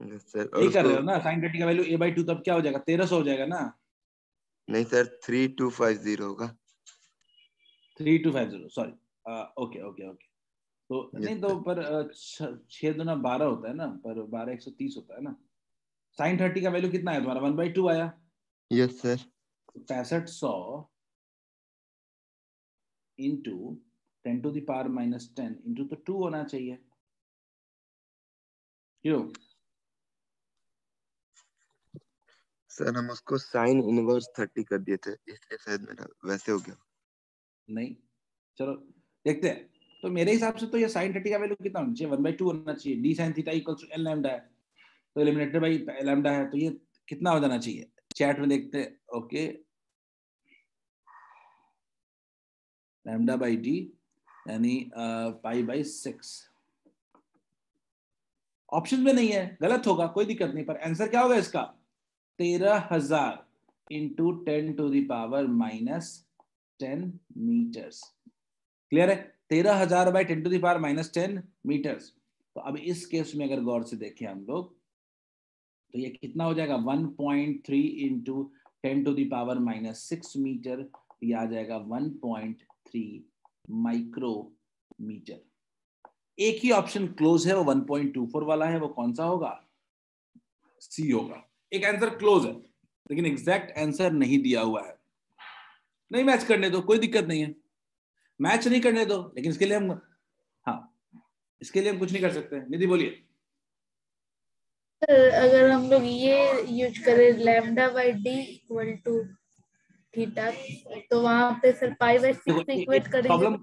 यही कर रहे हो ना? साइन थर्टी का वैल्यू ए बाई टू तब क्या हो जाएगा? तेरह सौ हो जाएगा ना? नहीं sir three two five zero होगा। Three two five zero sorry okay okay okay तो नहीं तो पर छह दो दुना बारह होता है ना? पर बारह एक सौ तीस होता है ना? साइन थर्टी का वैल्यू कितना है तुम्हारा वन बाई टू आया। यस सर पैंसठ सौ into ten to the power minus ten into तो टू होना चाहिए। क्यों सर हम उसको साइन इनवर्स थर्टी कर दिए थे। इसलिए शायद मेरा वैसे हो गया। नहीं। चलो देखते हैं। तो मेरे हिसाब से तो ये साइन थर्टी का वैल्यू कितना होना चाहिए? वन बाई टू होना चाहिए। D sine theta equal to L lambda है। तो एलिमिनेटेड बाई लैम्डा है। तो ये कितना हो जाना चाहिए? चैट में देखते हैं। ओके लैम्डा बाई डी यानी पाई बाई सिक्स ऑप्शन में नहीं है, गलत होगा, कोई दिक्कत नहीं, पर आंसर क्या होगा इसका? तेरह हज़ार into ten to the power minus ten metres clear है? तेरह हज़ार by ten to the power minus ten metres तो अब इस केस में अगर गौर से देखें हम लोग तो ये कितना हो जाएगा? One point three into ten to the power minus six metre ये आ जाएगा वन पॉइंट थ्री माइक्रोमीटर एक ही ऑप्शन क्लोज है, वो 1.24 वाला है, वो कौन सा होगा? सी होगा। एक आंसर क्लोज है, लेकिन एग्जैक्ट आंसर नहीं दिया हुआ है। नहीं मैच करने दो, कोई दिक्कत नहीं है। मैच नहीं करने दो, लेकिन इसके लिए हम हाँ इसके लिए हम कुछ नहीं कर सकते। निधि, बोलिए। अगर हम लोग ये यूज़ करें lambda by d equal to theta तो वहाँ पे फिर पाई बाय सिक्स इक्वेट करेंगे। प्रॉब्लम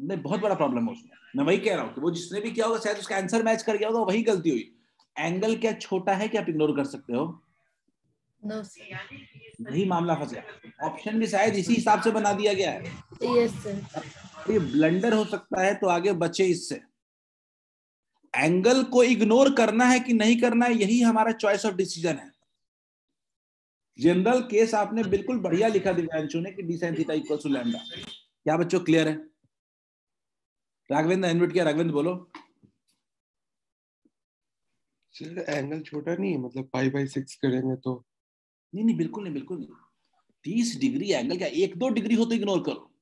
नहीं बहुत बड़ा प्रॉब्लम है उसमें। मैं वही कह रहा हूँ कि वो जिसने भी किया होगा शायद उसका आंसर मैच कर गया होगा वही गलती हुई। एंगल क्या छोटा है क्या आप इग्नोर कर सकते हो? No, वही मामला फंस गया। ऑप्शन भी शायद इसी हिसाब से बना दिया गया है। यस सर ये ब्लंडर हो सकता है तो आगे बचे इससे। एंगल को इग्नोर करना है कि नहीं करना है यही हमारा चॉइस ऑफ़ डिसीज़न है। जनरल केस आपने बिल्कुल बढ़िया लिखा दिव्यांशु ने कि d sine theta equal to lambda क्या बच्चों क्लियर है? राघवेंद्र इनविट किया? राघवेंद्र बोलो। सर एंगल छोटा नहीं है मतलब पाई बाई सिक्स करेंगे तो। नहीं नहीं बिल्कुल नहीं बिल्कुल नहीं। तीस डिग्री एंगल क्या? एक दो डिग्री हो तो इग्नोर करो।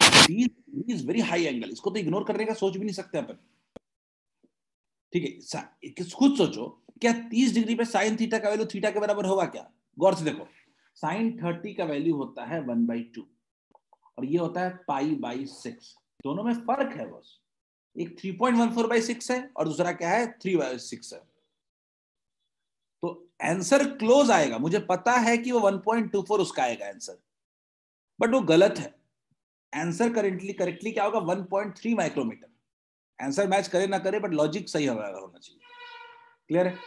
तीस डिग्री इज़ वेरी हाई एंगल इसको तो इग्नोर करने का सोच भी नहीं सकते अपन। ठीक है खुद सोचो। क्या तीस डिग्री पे साइन थीटा का वैल्यू थीटा के बराबर होगा क्या? गौर से देखो। साइन थर्टी का वैल्यू होता है वन बाई टू। और ये होता है पाई बाई सिक्स। दोनों में फ़र्क है बस। एक three point one four by six है और दूसरा क्या है? थ्री बाई सिक्स है। तो आंसर क्लोज आएगा। मुझे पता है कि वो वन पॉइंट टू फोर उसका आएगा आंसर। बट वो गलत है। आंसर करेंटली करेक्टली क्या होगा? One point three micrometre. Answer match करे ना करे, बट लॉजिक सही होना चाहिए। क्लियर है?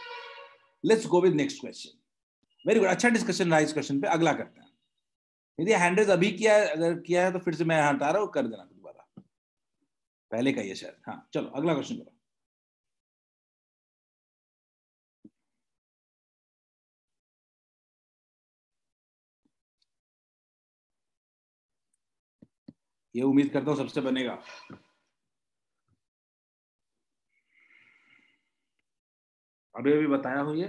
Let's go with next question very good अच्छा डिस्कशन रहा इस क्वेश्चन पे, अगला करते हैं। यदि हैंड अभी किया है, अगर किया है तो फिर से मैं हटा रहा हूँ, कर देना दोबारा। पहले का ये शायद। हाँ चलो, अगला क्वेश्चन करो। ये उम्मीद करता हूँ सबसे बनेगा। अभी अभी बताया हूँ है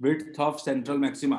विथ ऑफ़ सेंट्रल मैक्सिमा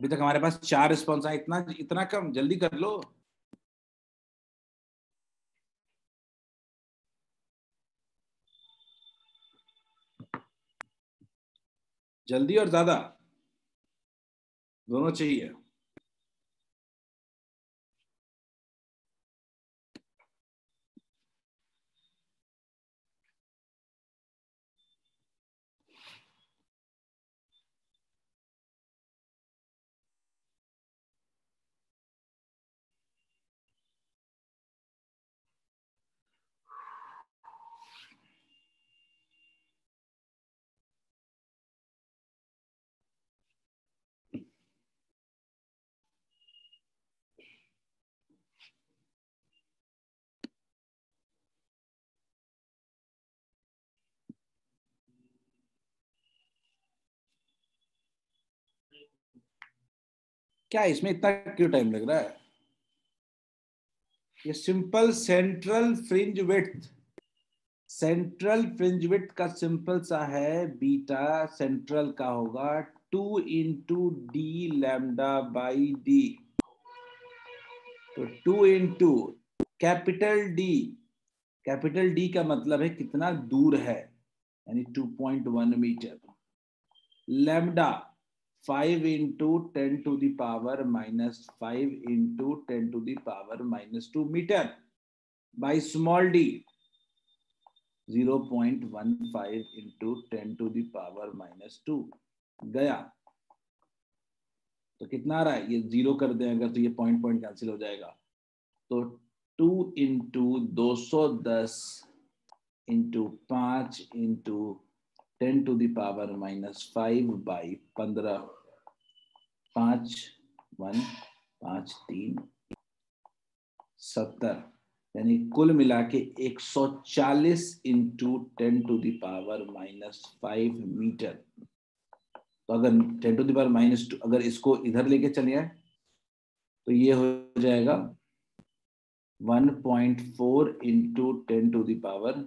अभी तक हमारे पास चार रिस्पॉन्स आए, इतना इतना कम, जल्दी कर लो। जल्दी और ज़्यादा। दोनों चाहिए। क्या इसमें इतना क्यों टाइम लग रहा है? ये simple central fringe width central fringe width का सिंपल सा है बीटा सेंट्रल का होगा two into D lambda by D तो two into capital D capital D का मतलब है कितना दूर है, यानी 2.1 metre lambda five into ten to the power minus five into ten to the power minus two metre by small D zero point one five into ten to the power minus two गया। तो कितना आ रहा है? ये zero कर दें अगर तो ये पॉइंट पॉइंट कैंसिल हो जाएगा। तो टू इंटू दो सौ दस इंटू पाँच into ten to the power minus five by पंद्रह, पाँच, वन, पाँच, तीन, सत्तर, यानी कुल मिला के 140 into ten to the power minus five metre तो अगर ten to the power minus two अगर इसको इधर लेके चले आए तो ये हो जाएगा 1.4 point four into ten to the power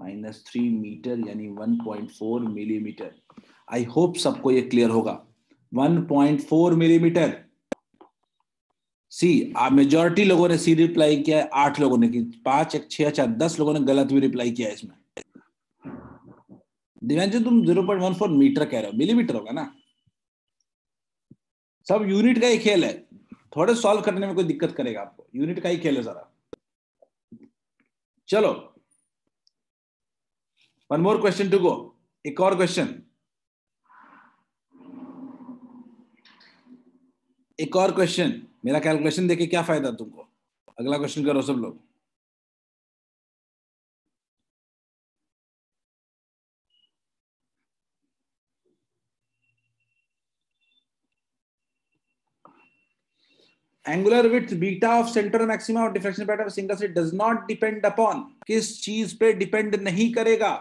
minus three metre यानी 1.4 मिलीमीटर। आई होप सबको ये क्लियर होगा। 1.4 मिलीमीटर। सी मेजोरिटी लोगों ने सी रिप्लाई किया है, आठ लोगों ने पाँच, एक, छह, चार, दस लोगों ने गलत भी रिप्लाई किया है इसमें। दिव्यांजन तुम 0.14 मीटर कह रहे हो, मिलीमीटर होगा ना? सब यूनिट का ही खेल है। थोड़े सॉल्व करने में कोई दिक्कत करेगा आपको। यूनिट का ही खेल है सारा चलो one more question to go एक और क्वेश्चन एक और क्वेश्चन मेरा कैलकुलेशन देके क्या फ़ायदा तुमको? अगला क्वेश्चन करो सब लोग. Angular width beta of centre maxima और diffraction single slit does not depend upon किस चीज़ पे डिपेंड नहीं करेगा।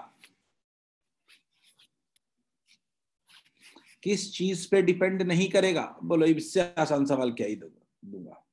किस चीज़ पे डिपेंड नहीं करेगा? बोलो इससे आसान सवाल क्या ही दूँगा।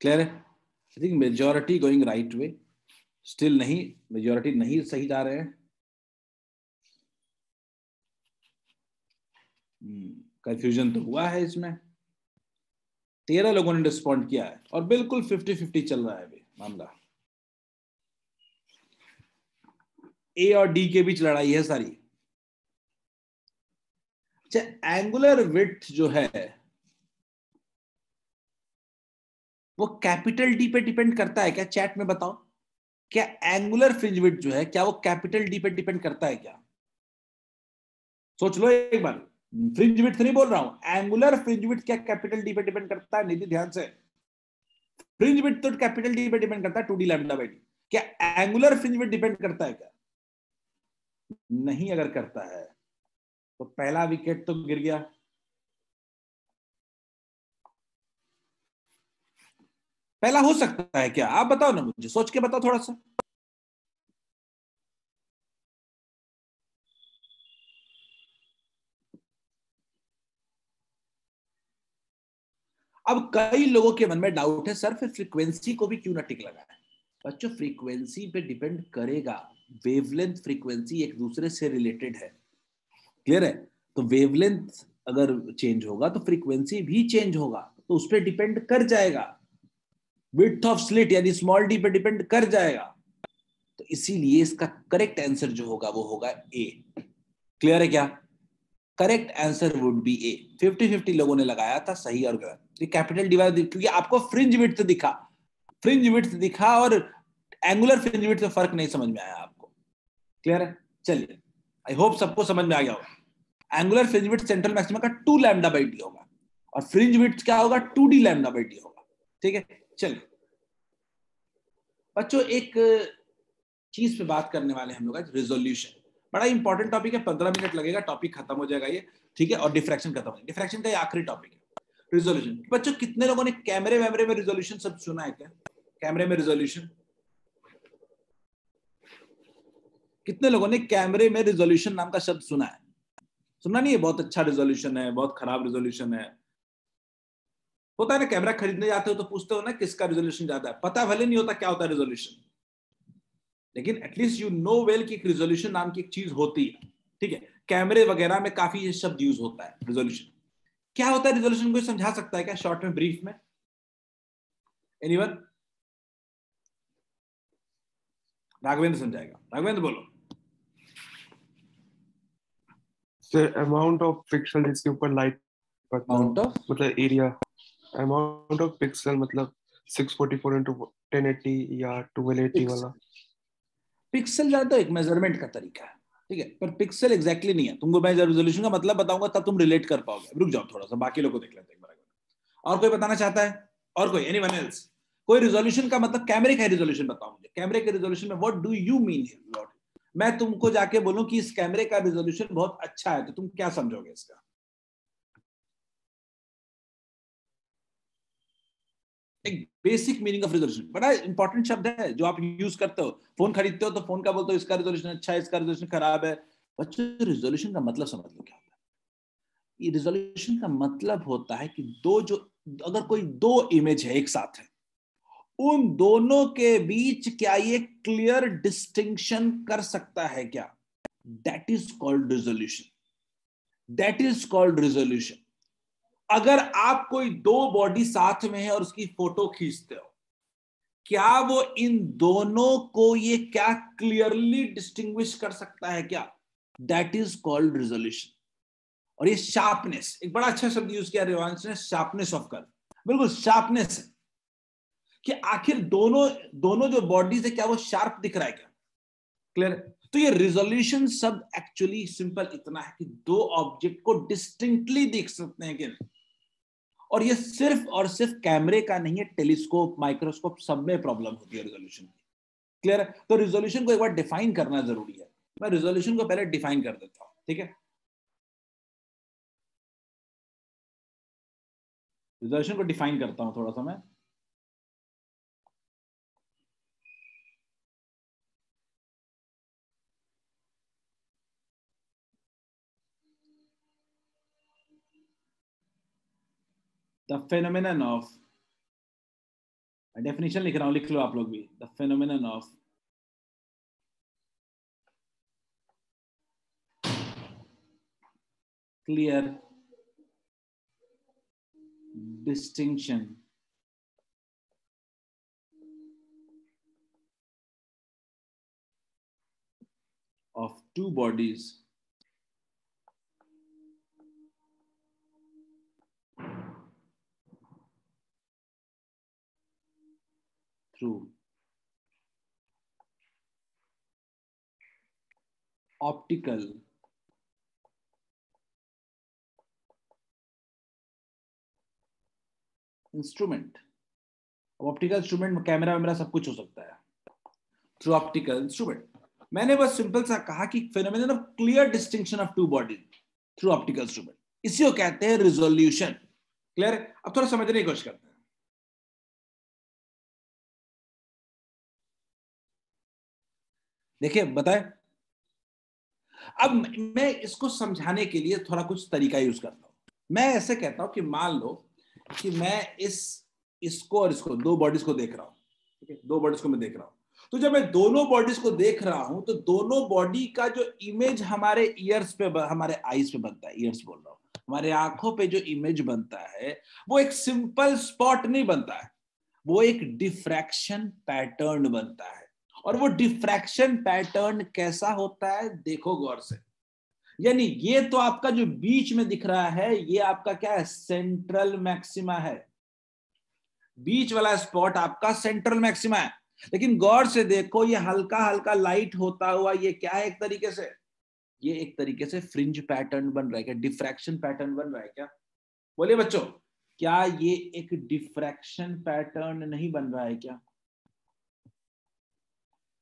क्लियर है? I think majority going right way still नहीं मेजोरिटी नहीं सही जा रहे हैं। कंफ्यूजन हम्म, तो हुआ है इसमें। तेरह लोगों ने रिस्पॉन्ड किया है और बिल्कुल फिफ्टी फिफ्टी चल रहा है अभी मामला। ए और डी के बीच लड़ाई है सारी। अच्छा एंगुलर विथ जो है वो कैपिटल डी पे डिपेंड करता है क्या? चैट में बताओ। क्या एंगुलर फ्रिंज विथ जो है, क्या वो कैपिटल डी पे डिपेंड करता है क्या? सोच लो एक बार। फ्रिंज विथ नहीं बोल रहा हूँ। एंगुलर फ्रिंज विथ क्या कैपिटल डी पे डिपेंड करता है? निधि, ध्यान से। फ्रिंज विथ तो कैपिटल डी पे डिपेंड करता है, टू डी लैम्डा बाई क्या एंगुलर फ्रिंज विथ डिपेंड करता है क्या? नहीं अगर करता है तो पहला विकेट तो गिर गया। पहला हो सकता है क्या? आप बताओ ना मुझे, सोच के बताओ थोड़ा सा। अब कई लोगों के मन में डाउट है, सर, फिर फ्रीक्वेंसी को भी क्यों ना टिक लगा है बच्चों फ्रीक्वेंसी पे डिपेंड करेगा। वेवलेंथ फ्रीक्वेंसी एक दूसरे से रिलेटेड है। क्लियर है? तो वेवलेंथ अगर चेंज होगा तो फ्रीक्वेंसी भी चेंज होगा तो उस पर डिपेंड कर जाएगा। विथ ऑफ़ स्लिट यानी स्मॉल डी पे डिपेंड कर जाएगा। तो इसीलिए इसका करेक्ट आंसर जो होगा, वो होगा ए क्लियर है क्या? Correct answer would be A fifty fifty लोगों ने लगाया था, सही और गलत। ये कैपिटल डिवाइड क्योंकि आपको फ्रिंज विथ दिखा। फ्रिंज विथ दिखा और एंगुलर फ्रिंज विथ में फ़र्क नहीं समझ में आया आपको। क्लियर है? चलिए। आई होप सबको समझ में आ गया होगा। Angular fringe width central maximum का टू लैमडा बाई डी होगा। और फ्रिंज विथ क्या होगा? Two D lambda by D होगा। ठीक है? चलिए। बच्चों, एक चीज़ पे बात करने वाले हम लोग आज रिजोल्यूशन बड़ा इंपॉर्टेंट टॉपिक है, पंद्रह मिनट लगेगा टॉपिक खत्म हो जाएगा ये, ठीक है? और डिफ्रैक्शन खत्म हो जाएगा डिफ्रैक्शन का आखिरी टॉपिक है। रिजोल्यूशन बच्चों, कितने लोगों ने कैमरे वैमरे में रिजोल्यूशन सब सुना है क्या? कैमरे में रिजोल्यूशन कितने लोगों ने कैमरे में रिजोल्यूशन नाम का शब्द सुना है? सुना नहीं है, बहुत अच्छा रिजोल्यूशन है, बहुत खराब रिजोल्यूशन है। होता है ना कैमरा खरीदने जाते हो तो पूछते हो ना किसका रिजोल्यूशन ज़्यादा है? पता भले नहीं होता क्या होता है रिजोल्यूशन लेकिन एटलीस्ट यू नो वेल कि एक रिजोल्यूशन नाम की एक चीज़ होती है। ठीक है? कैमरे वगैरह में काफ़ी ये शब्द यूज़ होता है रिजोल्यूशन क्या होता है रिजोल्यूशन को समझा सकता है क्या शॉर्ट में ब्रीफ में? एनीवन राघवेंद्र समझाएगा। राघवेंद्र बोलो। सर अमाउंट ऑफ़ पिक्सल जिसके ऊपर लाइट अमाउंट ऑफ़ मतलब एरिया अमाउंट ऑफ़ पिक्सल मतलब 644 into 1080 या 1280 वाला। पिक्सल ज़्यादा तो एक मेज़रमेंट का तरीका है ठीक है? पर पिक्सल एग्जैक्टली नहीं है। तुमको मैं रेजोल्यूशन का मतलब बताऊँगा तब तुम रिलेट कर पाओगे। रुक जाओ थोड़ा सा बाकी लोग को देख लेते हैं और कोई बताना चाहता है? और कोई? एनीवन एल्स कोई रिजोल्यूशन का मतलब कैमरे का रिजोल्यूशन बताओ मुझे। कैमरे के रिजोल्यूशन में what do you mean lord मैं तुमको जाके बोलूँ कि इस कैमरे का रिजोल्यूशन बहुत अच्छा है तो तुम क्या समझोगे इसका? एक बेसिक मीनिंग ऑफ़ रिजोल्यूशन बड़ा इंपॉर्टेंट शब्द है जो आप यूज़ करते हो। फ़ोन खरीदते हो तो फ़ोन का बोलते हो, इसका रिजोल्यूशन अच्छा है, इसका रिजोल्यूशन खराब है। बच्चों रिजोल्यूशन का मतलब समझ लो क्या होता है। रिजोल्यूशन का मतलब होता है कि दो जो, अगर कोई दो इमेज है एक साथ है, उन दोनों के बीच क्या ये क्लियर डिस्टिंक्शन कर सकता है क्या? That is called resolution that is called resolution अगर आप कोई दो बॉडी साथ में है और उसकी फ़ोटो खींचते हो, क्या वो इन दोनों को ये क्या क्लियरली डिस्टिंग्विश कर सकता है क्या? दैट इज़ कॉल्ड रिजोल्यूशन और ये शार्पनेस एक बड़ा अच्छा शब्द यूज़ किया रिवांश ने शार्पनेस ऑफ़ कर बिल्कुल शार्पनेस कि आखिर दोनों दोनों जो बॉडीज है, क्या वो शार्प दिख रहा है क्या? क्लियर तो ये रिजोल्यूशन शब्द एक्चुअली सिंपल इतना है कि दो ऑब्जेक्ट को डिस्टिंक्टली देख सकते हैं कि और ये सिर्फ़ और सिर्फ़ कैमरे का नहीं है, टेलीस्कोप, माइक्रोस्कोप, सब में प्रॉब्लम होती है रिजोल्यूशन की। क्लियर है? तो रिजोल्यूशन को एक बार डिफाइन करना ज़रूरी है। मैं रिजोल्यूशन को पहले डिफाइन कर देता हूँ, ठीक है? रिजोल्यूशन को डिफाइन करता हूँ थोड़ा सा मैं। द फेनोमिनन ऑफ़ डेफिनेशन लिख रहा हूँ, लिख लो आप लोग भी। The phenomenon of clear distinction. Of two bodies. Through. Optical. Instrument optical instrument camera वैमरा सब कुछ हो सकता है। थ्रू ऑप्टिकल इंस्ट्रूमेंट मैंने बस सिंपल सा कहा कि phenomenon of clear distinction of two body through optical instrument इसी को कहते हैं रिजोल्यूशन क्लियर अब थोड़ा समझने की कोशिश करते हैं। देखिए, बताए। अब मैं इसको समझाने के लिए थोड़ा कुछ तरीका यूज़ करता हूँ। मैं ऐसे कहता हूँ कि मान लो कि मैं इस, इसको और इसको, दो बॉडीज को देख रहा हूँ, ठीक है? दो बॉडीज को मैं देख रहा हूँ। तो जब मैं दोनों बॉडीज को देख रहा हूँ तो दोनों बॉडी का जो इमेज हमारे ईयर्स पे हमारे आईज पे बनता है ईयर्स बोल रहा हूँ। हमारे आँखों पे जो इमेज बनता है, वो एक सिंपल स्पॉट नहीं बनता है। वो एक डिफ्रैक्शन पैटर्न बनता है। और वो डिफ्रैक्शन पैटर्न कैसा होता है, देखो गौर से। यानी ये तो आपका जो बीच में दिख रहा है, ये आपका क्या है सेंट्रल मैक्सिमा है। बीच वाला स्पॉट आपका सेंट्रल मैक्सिमा है। लेकिन गौर से देखो, ये हल्का हल्का लाइट होता हुआ ये क्या है एक तरीके से? ये एक तरीके से फ्रिंज पैटर्न बन रहा है क्या? डिफ्रैक्शन पैटर्न बन रहा है क्या? बोलिए बच्चों, क्या ये एक डिफ्रैक्शन पैटर्न नहीं बन रहा है क्या?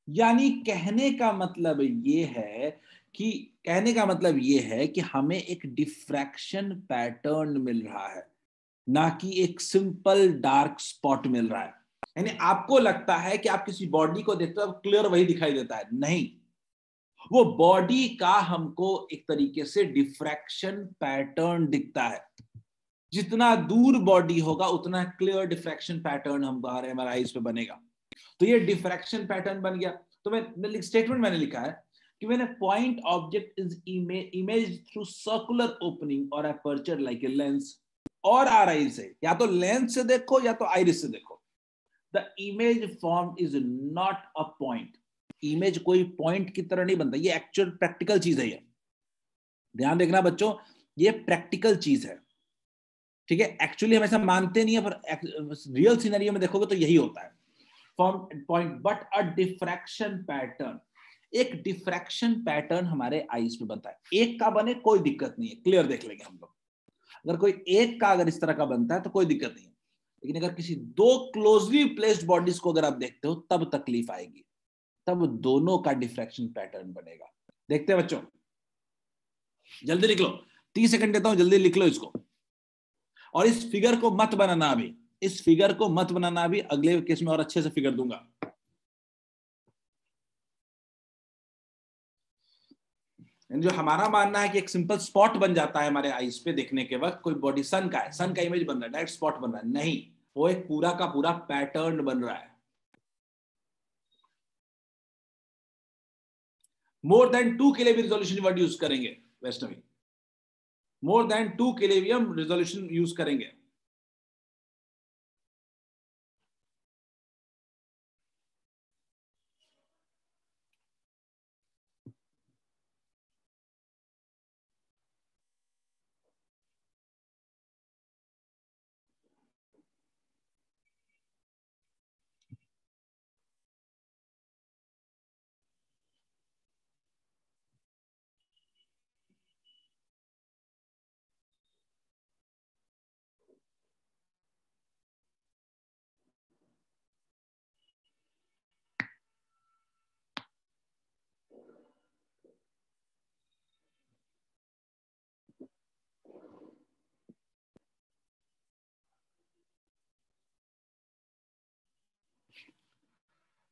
यानी कहने का मतलब ये है कि, कहने का मतलब ये है कि हमें एक डिफ्रैक्शन पैटर्न मिल रहा है, ना कि एक सिंपल डार्क स्पॉट मिल रहा है। यानी आपको लगता है कि आप किसी बॉडी को देखते हो क्लियर वही दिखाई देता है। नहीं। वो बॉडी का हमको एक तरीके से डिफ्रैक्शन पैटर्न दिखता है। जितना दूर बॉडी होगा, उतना क्लियर डिफ्रैक्शन पैटर्न हम, हमारे आईज पे बनेगा। तो ये डिफ्रैक्शन पैटर्न बन गया। तो मैं स्टेटमेंट मैंने लिखा है कि a point object is ima, imaged through circular opening or aperture like a lens or our से या तो लेंस से देखो या तो आइरिस से देखो। The image form is not a point image कोई पॉइंट की तरह नहीं बनता। ये एक्चुअल प्रैक्टिकल चीज़ है ये। ध्यान देखना बच्चों, ये प्रैक्टिकल चीज़ है। ठीक है? एक्चुअली हम ऐसा मानते नहीं है, पर रियल सीनरी में देखोगे तो यही होता है। Form point but a diffraction pattern एक डिफ्रैक्शन पैटर्न हमारे आईज में बनता है। एक का बने, कोई दिक्कत नहीं है। क्लियर देख लेंगे हम लोग। अगर कोई एक का, अगर इस तरह का बनता है तो कोई दिक्कत नहीं है। लेकिन अगर किसी दो क्लोजली प्लेस्ड बॉडीज को अगर आप देखते हो, तब तकलीफ़ आएगी। तब दोनों का डिफ्रैक्शन पैटर्न बनेगा। देखते हैं बच्चों। जल्दी लिख लो। तीस सेकंड देता हूँ, जल्दी लिख लो इसको। और इस फिगर को मत बनाना अभी। इस फिगर को मत बनाना, अभी अगले केस में और अच्छे से फिगर दूँगा। जो हमारा मानना है कि एक सिंपल स्पॉट बन जाता है हमारे आईज पे देखने के वक्त, कोई बॉडी सन का है सन का इमेज बन रहा है डायरेक्ट स्पॉट बन रहा है। नहीं, वो एक पूरा का पूरा पैटर्न बन रहा है। मोर देन टू के लिए भी रिजोल्यूशन वर्ड यूज़ करेंगे, वैष्णवी। मोर देन टू के लिए भी हम रिजोल्यूशन यूज़ करेंगे।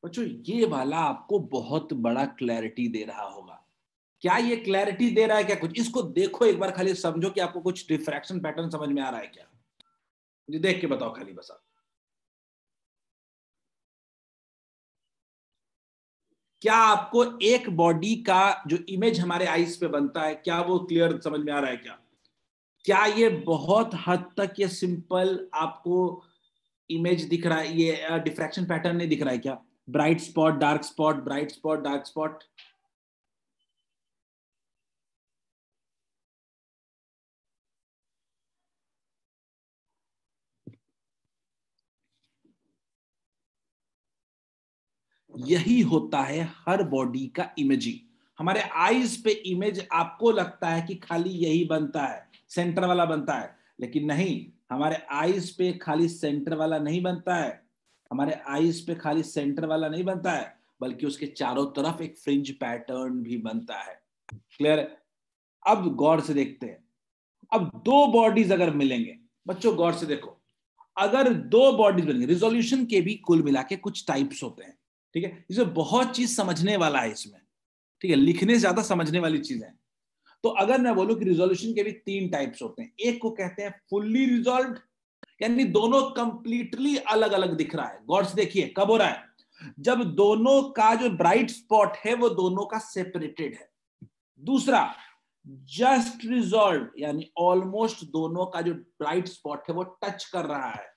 बच्चों, ये वाला आपको बहुत बड़ा क्लैरिटी दे रहा होगा। क्या ये क्लैरिटी दे रहा है क्या कुछ? इसको देखो एक बार खाली, समझो कि आपको कुछ डिफ्रैक्शन पैटर्न समझ में आ रहा है क्या? जी देख के बताओ खाली बस आप। क्या आपको एक बॉडी का जो इमेज हमारे आईज पे बनता है, क्या वो क्लियर समझ में आ रहा है क्या? क्या ये बहुत हद तक ये सिंपल आपको इमेज दिख रहा है? ये डिफ्रैक्शन पैटर्न नहीं दिख रहा है क्या? Bright spot dark spot bright spot dark spot यही होता है हर बॉडी का इमेजिंग हमारे आईज पे इमेज आपको लगता है कि खाली यही बनता है सेंटर वाला बनता है, लेकिन नहीं, हमारे आईज पे खाली सेंटर वाला नहीं बनता है। हमारे आईज पे खाली सेंटर वाला नहीं बनता है, बल्कि उसके चारों तरफ़ एक फ्रिंज पैटर्न भी बनता है। क्लियर अब गौर से देखते हैं। अब दो बॉडीज अगर मिलेंगे, बच्चों गौर से देखो। अगर दो बॉडीज मिलेंगे रिजोल्यूशन के भी कुल मिला के कुछ टाइप्स होते हैं, ठीक है? इसमें बहुत चीज़ समझने वाला है इसमें, ठीक है? लिखने से ज़्यादा समझने वाली चीज़ है। तो अगर मैं बोलूँ कि रिजोल्यूशन के भी तीन टाइप्स होते हैं, एक को कहते हैं फुल्ली रिजोल्व यानी दोनों कंप्लीटली अलग अलग दिख रहा है। गौर से देखिए, कब हो रहा है? जब दोनों का जो ब्राइट स्पॉट है, वो दोनों का सेपरेटेड है। दूसरा जस्ट रिजॉल्व यानी ऑलमोस्ट दोनों का जो ब्राइट स्पॉट है, वो टच कर रहा है।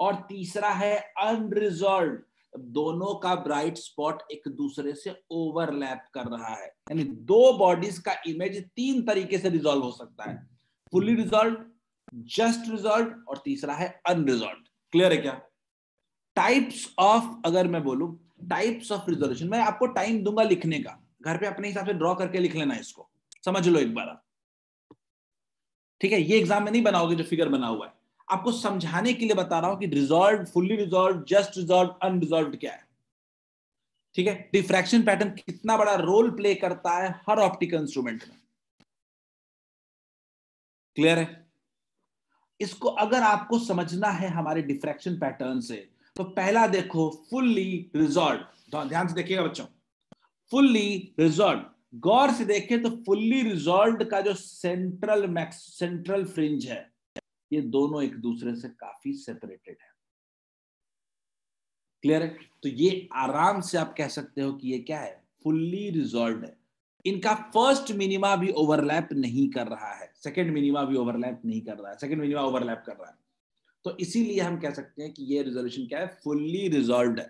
और तीसरा है अनरिजॉल्व दोनों का ब्राइट स्पॉट एक दूसरे से ओवरलैप कर रहा है। यानी दो बॉडीज का इमेज तीन तरीके से रिजॉल्व हो सकता है। फुली रिजॉल्व जस्ट रिजॉल्व और तीसरा है अनरिजॉल्व क्लियर है क्या? टाइप्स ऑफ़ अगर मैं बोलूँ टाइप्स ऑफ़ रिजोल्यूशन मैं आपको टाइम दूँगा लिखने का। घर पे अपने हिसाब से ड्रॉ करके लिख लेना इसको। समझ लो एक बार ठीक है ये एग्ज़ाम में नहीं बनाओगे जो फिगर बना हुआ है। आपको समझाने के लिए बता रहा हूँ कि resolve fully resolve just resolve unresolved क्या है। ठीक है डिफ्रैक्शन पैटर्न कितना बड़ा रोल प्ले करता है हर ऑप्टिकल इंस्ट्रूमेंट में। क्लियर है? इसको अगर आपको समझना है हमारे डिफ्रैक्शन पैटर्न से तो पहला देखो फुल्ली रिजॉल्व ध्यान से देखिएगा बच्चों। फुल्ली रिजॉल्व गौर से देखें तो फुल्ली रिजॉल्व का जो सेंट्रल मैक्स सेंट्रल फ्रिंज है, ये दोनों एक दूसरे से काफ़ी सेपरेटेड है। क्लियर है? तो ये आराम से आप कह सकते हो कि ये क्या है? फुल्ली रिजॉल्व है। इनका फ़र्स्ट मिनिमा भी ओवरलैप नहीं कर रहा है। सेकंड मिनिमा भी ओवरलैप नहीं कर रहा है सेकेंड मिनिमा ओवरलैप कर रहा है। तो इसीलिए हम कह सकते हैं कि ये रिजोल्यूशन क्या है? फुल्ली रिजॉल्व है।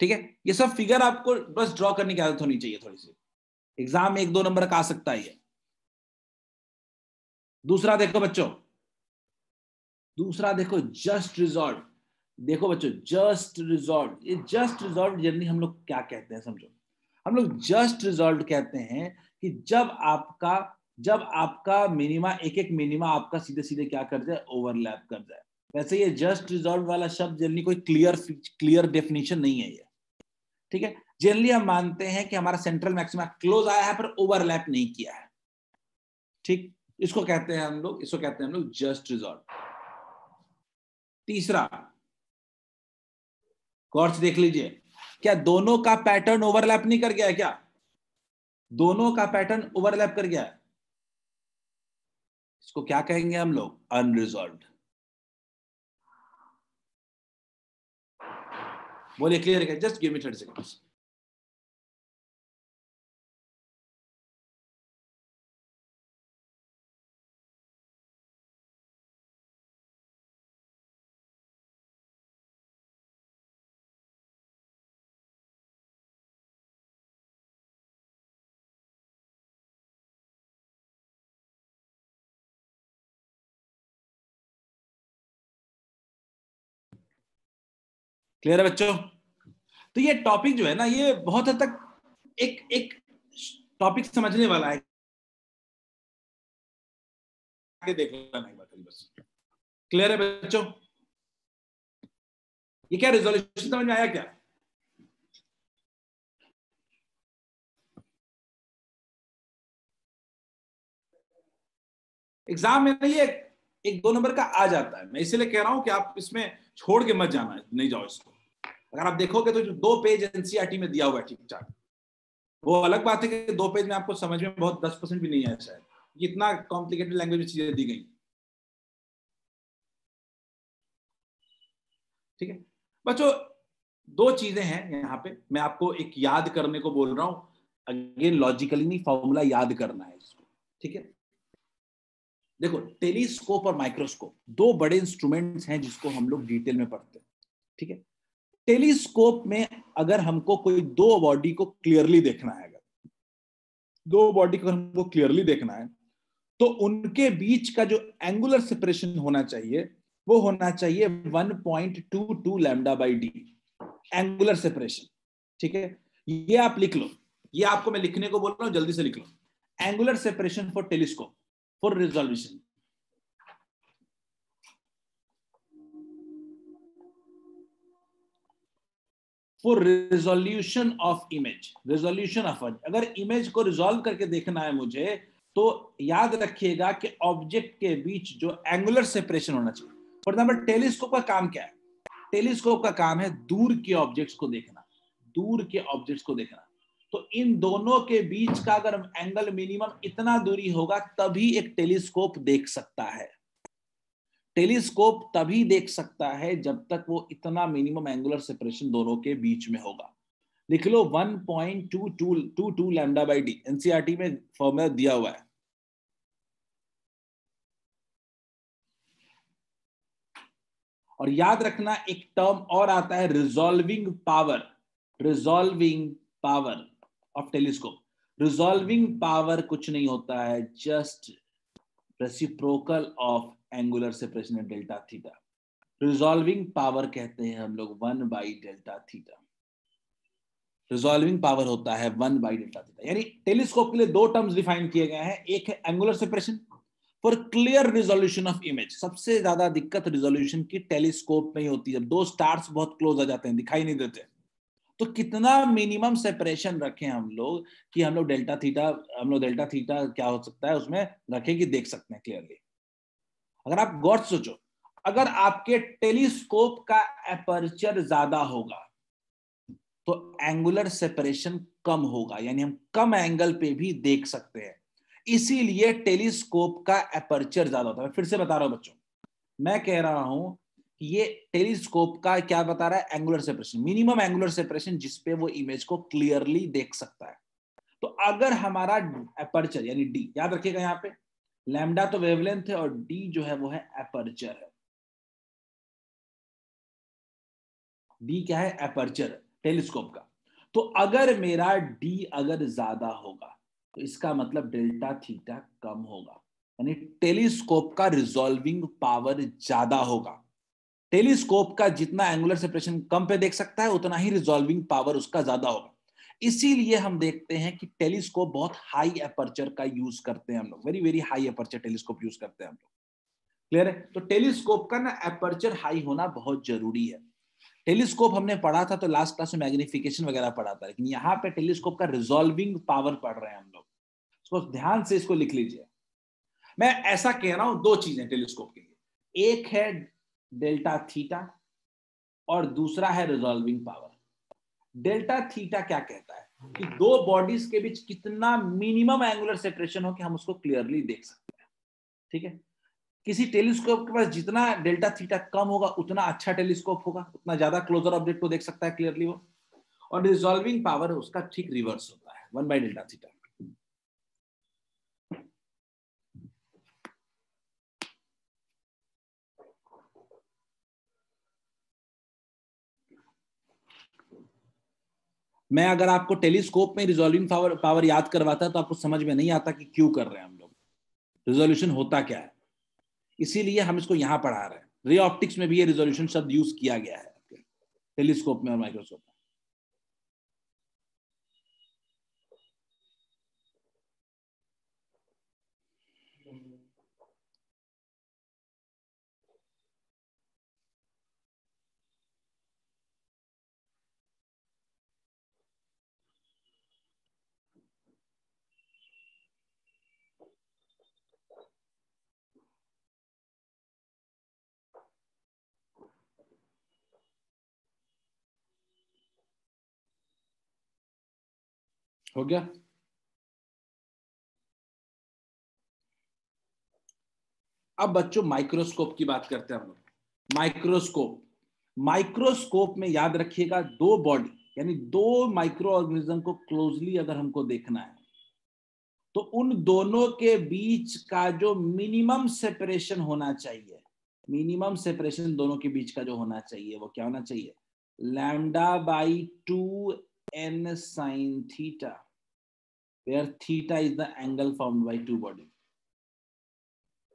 ठीक है? ये सब फिगर आपको बस ड्रॉ करने की आदत होनी चाहिए थोड़ी सी। एग्ज़ाम में एक दो नंबर का आ सकता है ये। दूसरा देखो बच्चों। दूसरा देखो जस्ट रिजॉल्व देखो बच्चों जस्ट रिजॉल्व ये जस्ट रिजॉल्व जर्नी हम लोग क्या कहते हैं, समझो? हम लोग जस्ट रिजॉल्व कहते हैं कि जब आपका जब आपका मिनिमा एक एक मिनिमा आपका सीधे सीधे क्या कर जाए? ओवरलैप कर जाए। वैसे ये जस्ट रिजॉल्व वाला शब्द जनरली कोई क्लियर क्लियर डेफिनेशन नहीं है ये। ठीक है? जनरली हम मानते हैं कि हमारा सेंट्रल मैक्सिमा क्लोज आया है पर ओवरलैप नहीं किया है। ठीक? इसको कहते हैं हम लोग, इसको कहते हैं हम लोग जस्ट रिजॉल्व तीसरा, गौर देख लीजिए। क्या दोनों का पैटर्न ओवरलैप नहीं कर गया है क्या? दोनों का पैटर्न ओवरलैप कर गया है। इसको क्या कहेंगे हम लोग? अनरिजॉल्व बोलिए क्लियर है just give me thirty seconds clear है बच्चों? तो ये टॉपिक जो है ना, ये बहुत हद तक एक एक टॉपिक समझने वाला है। आगे देख लेना बस। क्लियर है बच्चों? ये क्या रिजोल्यूशन समझ में आया क्या? एग्ज़ाम में ये एक दो नंबर का आ जाता है। मैं इसीलिए कह रहा हूँ कि आप इसमें छोड़ के मत जाना, नहीं जाओ इसको। अगर आप देखोगे तो जो दो पेज एनसीआरटी में दिया हुआ है ठीक ठाक वो अलग बात है कि दो पेज में आपको समझ में बहुत दस परसेंट भी नहीं आया शायद। इतना कॉम्प्लिकेटेड लैंग्वेज में चीज़ें दी गई। ठीक है? बच्चों, दो चीज़ें हैं यहाँ पे। मैं आपको एक याद करने को बोल रहा हूँ। अगेन लॉजिकली नहीं फॉर्मूला याद करना है इसको। ठीक है? देखो टेलीस्कोप और माइक्रोस्कोप दो बड़े इंस्ट्रूमेंट्स हैं जिसको हम लोग डिटेल में पढ़ते हैं। ठीक है? टेलीस्कोप में अगर हमको कोई दो बॉडी को क्लियरली देखना है अगर, दो बॉडी को हमको क्लियरली देखना है तो उनके बीच का जो एंगुलर सेपरेशन होना चाहिए, वो होना चाहिए 1.22 lambda by D angular separation ठीक है? ये आप लिख लो। ये आपको मैं लिखने को बोल रहा हूँ, जल्दी से लिख लो। Angular separation for telescope for resolution for resolution of image resolution of अगर इमेज को रिजोल्व करके देखना है मुझे तो याद रखिएगा कि ऑब्जेक्ट के बीच जो एंगुलर सेपरेशन होना चाहिए। फॉर एग्ज़ाम्पल टेलीस्कोप का काम क्या है? टेलीस्कोप का काम है दूर के ऑब्जेक्ट्स को देखना। दूर के ऑब्जेक्ट्स को देखना। तो इन दोनों के बीच का अगर एंगल मिनिमम इतना दूरी होगा, तभी एक टेलीस्कोप देख सकता है। टेलीस्कोप तभी देख सकता है जब तक वो इतना मिनिमम एंगुलर सेपरेशन दोनों के बीच में होगा। लिख लो 1.2222 लैम्डा बाई डी एनसीआरटी में फॉर्मूला दिया हुआ है। और याद रखना, एक टर्म और आता है resolving power resolving power of telescope resolving power कुछ नहीं होता है just reciprocal of angular separation है डेल्टा थीटा रिजॉल्विंग पावर कहते हैं हम लोग one by delta theta resolving power होता है वन बाई डेल्टा थीटा यानी टेलीस्कोप के लिए दो टर्म्स डिफाइन किए गए हैं। एक है angular separation for clear resolution of image सबसे ज़्यादा दिक्कत रिजोल्यूशन की टेलीस्कोप में ही होती है। जब दो स्टार्स बहुत क्लोज आ जाते हैं, दिखाई नहीं देते। तो कितना मिनिमम सेपरेशन रखें हम लोग कि हम लोग डेल्टा थीटा हम लोग डेल्टा थीटा क्या हो सकता है उसमें रखें कि देख सकते हैं क्लियरली अगर आप गौर सोचो, अगर आपके टेलीस्कोप का एपर्चर ज़्यादा होगा तो एंगुलर सेपरेशन कम होगा, यानी हम कम एंगल पे भी देख सकते हैं। इसीलिए टेलीस्कोप का एपर्चर ज़्यादा होता है। फिर से बता रहा हूँ बच्चों, मैं कह रहा हूँ कि ये टेलीस्कोप का क्या बता रहा है? Angular separation. Minimum angular separation जिसपे वो इमेज को क्लियरली देख सकता है। तो अगर हमारा एपर्चर, यानी डी, याद रखिएगा यहाँ पे लैम्डा तो वेवलेंथ है और डी जो है वो है एपर्चर है। डी क्या है? एपर्चर टेलीस्कोप का। तो अगर मेरा डी अगर ज़्यादा होगा तो इसका मतलब डेल्टा थीटा कम होगा। यानी टेलीस्कोप का रिजॉल्विंग पावर ज़्यादा होगा। टेलीस्कोप का जितना एंगुलर सेपरेशन कम पे देख सकता है, उतना ही रिजॉल्विंग पावर उसका ज़्यादा होगा। इसीलिए हम देखते हैं कि टेलीस्कोप बहुत हाई अपर्चर का यूज़ करते हैं हम लोग। Very very high aperture telescope use करते हैं हम लोग। क्लियर है? तो टेलीस्कोप का ना अपर्चर हाई होना बहुत ज़रूरी है। टेलीस्कोप हमने पढ़ा था तो लास्ट क्लास में मैग्निफिकेशन वगैरह पढ़ा था, लेकिन यहाँ पे टेलीस्कोप का रिजॉल्विंग पावर पढ़ रहे हैं हम लोग। इसको ध्यान से इसको लिख लीजिए। मैं ऐसा कह रहा हूँ दो चीज़ें टेलीस्कोप के लिए। एक है डेल्टा थीटा और दूसरा है रिजॉल्विंग पावर डेल्टा थीटा क्या कहता है? कि दो बॉडीज के बीच कितना मिनिमम एंगुलर सेपरेशन हो कि हम उसको क्लियरली देख सकते हैं। ठीक है? किसी टेलीस्कोप के पास जितना डेल्टा थीटा कम होगा, उतना अच्छा टेलीस्कोप होगा, उतना ज़्यादा क्लोजर ऑब्जेक्ट को देख सकता है क्लियरली वो। और रिजॉल्विंग पावर उसका ठीक रिवर्स होता है वन बाई डेल्टा थीटा मैं अगर आपको टेलीस्कोप में रिजोल्विंग पावर पावर याद करवाता तो आपको समझ में नहीं आता कि क्यों कर रहे हैं हम लोग। रिजोल्यूशन होता क्या है? इसीलिए हम इसको यहाँ पढ़ा रहे हैं। रे ऑप्टिक्स में भी ये रिजोल्यूशन शब्द यूज़ किया गया है। टेलीस्कोप में और माइक्रोस्कोप में। हो गया अब बच्चों माइक्रोस्कोप की बात करते हैं हम लोग। माइक्रोस्कोप माइक्रोस्कोप में याद रखिएगा, दो बॉडी यानी दो माइक्रो ऑर्गेनिज्म को क्लोजली अगर हमको देखना है तो उन दोनों के बीच का जो मिनिमम सेपरेशन होना चाहिए मिनिमम सेपरेशन दोनों के बीच का जो होना चाहिए, वो क्या होना चाहिए? Lambda by two N sine theta where theta is the angle formed by two body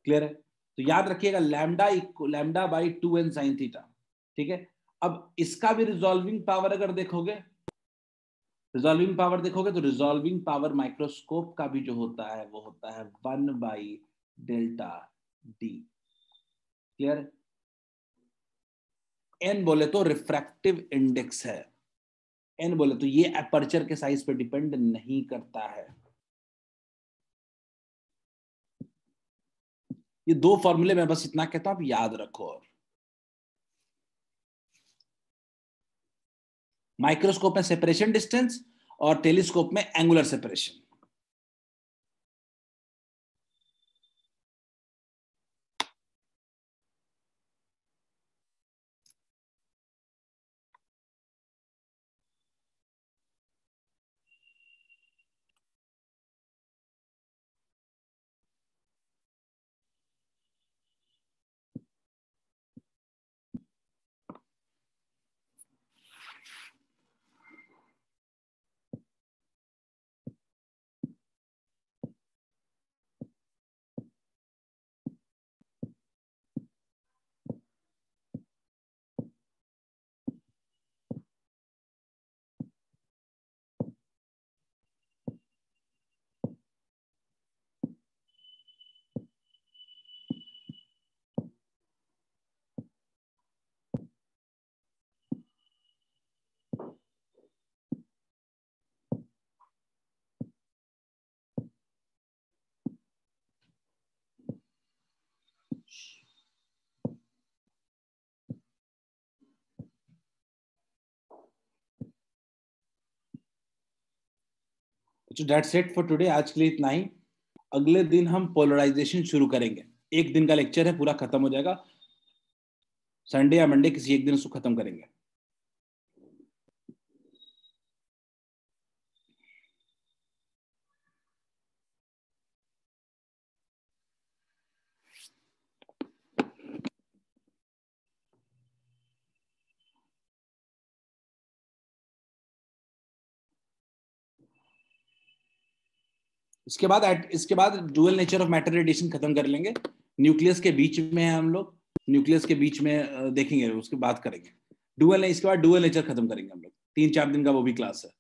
clear तो याद रखिएगा lambda lambda by two N sine theta ठीक है? अब इसका भी रिजॉल्विंग पावर अगर देखोगे रिजॉल्विंग पावर देखोगे तो रिजॉल्विंग पावर माइक्रोस्कोप का भी जो होता है, वो होता है one by delta D clear N बोले तो रिफ्रैक्टिव इंडेक्स है। एन बोले तो ये अपर्चर के साइज़ पे डिपेंड नहीं करता है। ये दो फॉर्मूले में बस इतना कहता हूँ, आप याद रखो। और माइक्रोस्कोप में सेपरेशन डिस्टेंस और टेलीस्कोप में एंगुलर सेपरेशन तो डेट्स इट फॉर टुडे आज के लिए इतना ही। अगले दिन हम पोलराइजेशन शुरू करेंगे। एक दिन का लेक्चर है, पूरा खत्म हो जाएगा। संडे या मंडे किसी एक दिन उसको खत्म करेंगे। इसके बाद इसके बाद dual nature of matter radiation खत्म कर लेंगे। न्यूक्लियस के बीच में है हम लोग। न्यूक्लियस के बीच में देखेंगे, उसके बाद करेंगे। डुअल इसके बाद डुअल नेचर खत्म करेंगे हम लोग। तीन चार दिन का वो भी क्लास है।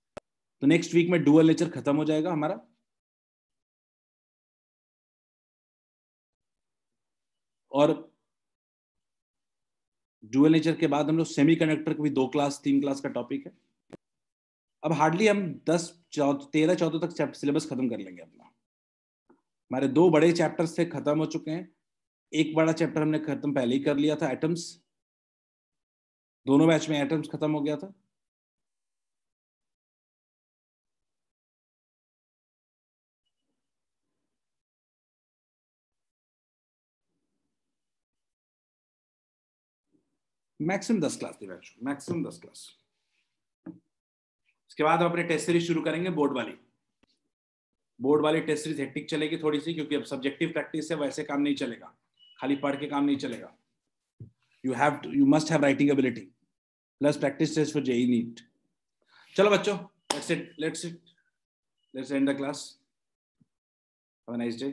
तो नेक्स्ट वीक में डुअल नेचर खत्म हो जाएगा हमारा। और डुअल नेचर के बाद हम लोग सेमी कंडक्टर भी दो क्लास तीन क्लास का टॉपिक है। अब हार्डली हम दस तेरह चौदह तक सिलेबस खत्म कर लेंगे अपना। हमारे दो बड़े चैप्टर्स थे खत्म हो चुके हैं। एक बड़ा चैप्टर हमने खत्म पहले ही कर लिया था एटम्स दोनों बैच में एटम्स खत्म हो गया था। मैक्सिमम दस क्लास थी मैक्सिमम दस क्लास इसके बाद हम अपने टेस्ट सीरीज़ शुरू करेंगे बोर्ड वाली। बोर्ड वाली टेस्ट सीरीज़ हेक्टिक चलेगी थोड़ी सी क्योंकि अब सब्जेक्टिव प्रैक्टिस है, वैसे काम नहीं चलेगा। खाली पढ़ के काम नहीं चलेगा। You have you must have writing ability plus practice test for JEE NEET चलो बच्चों let's it let's it let's end the class have a nice day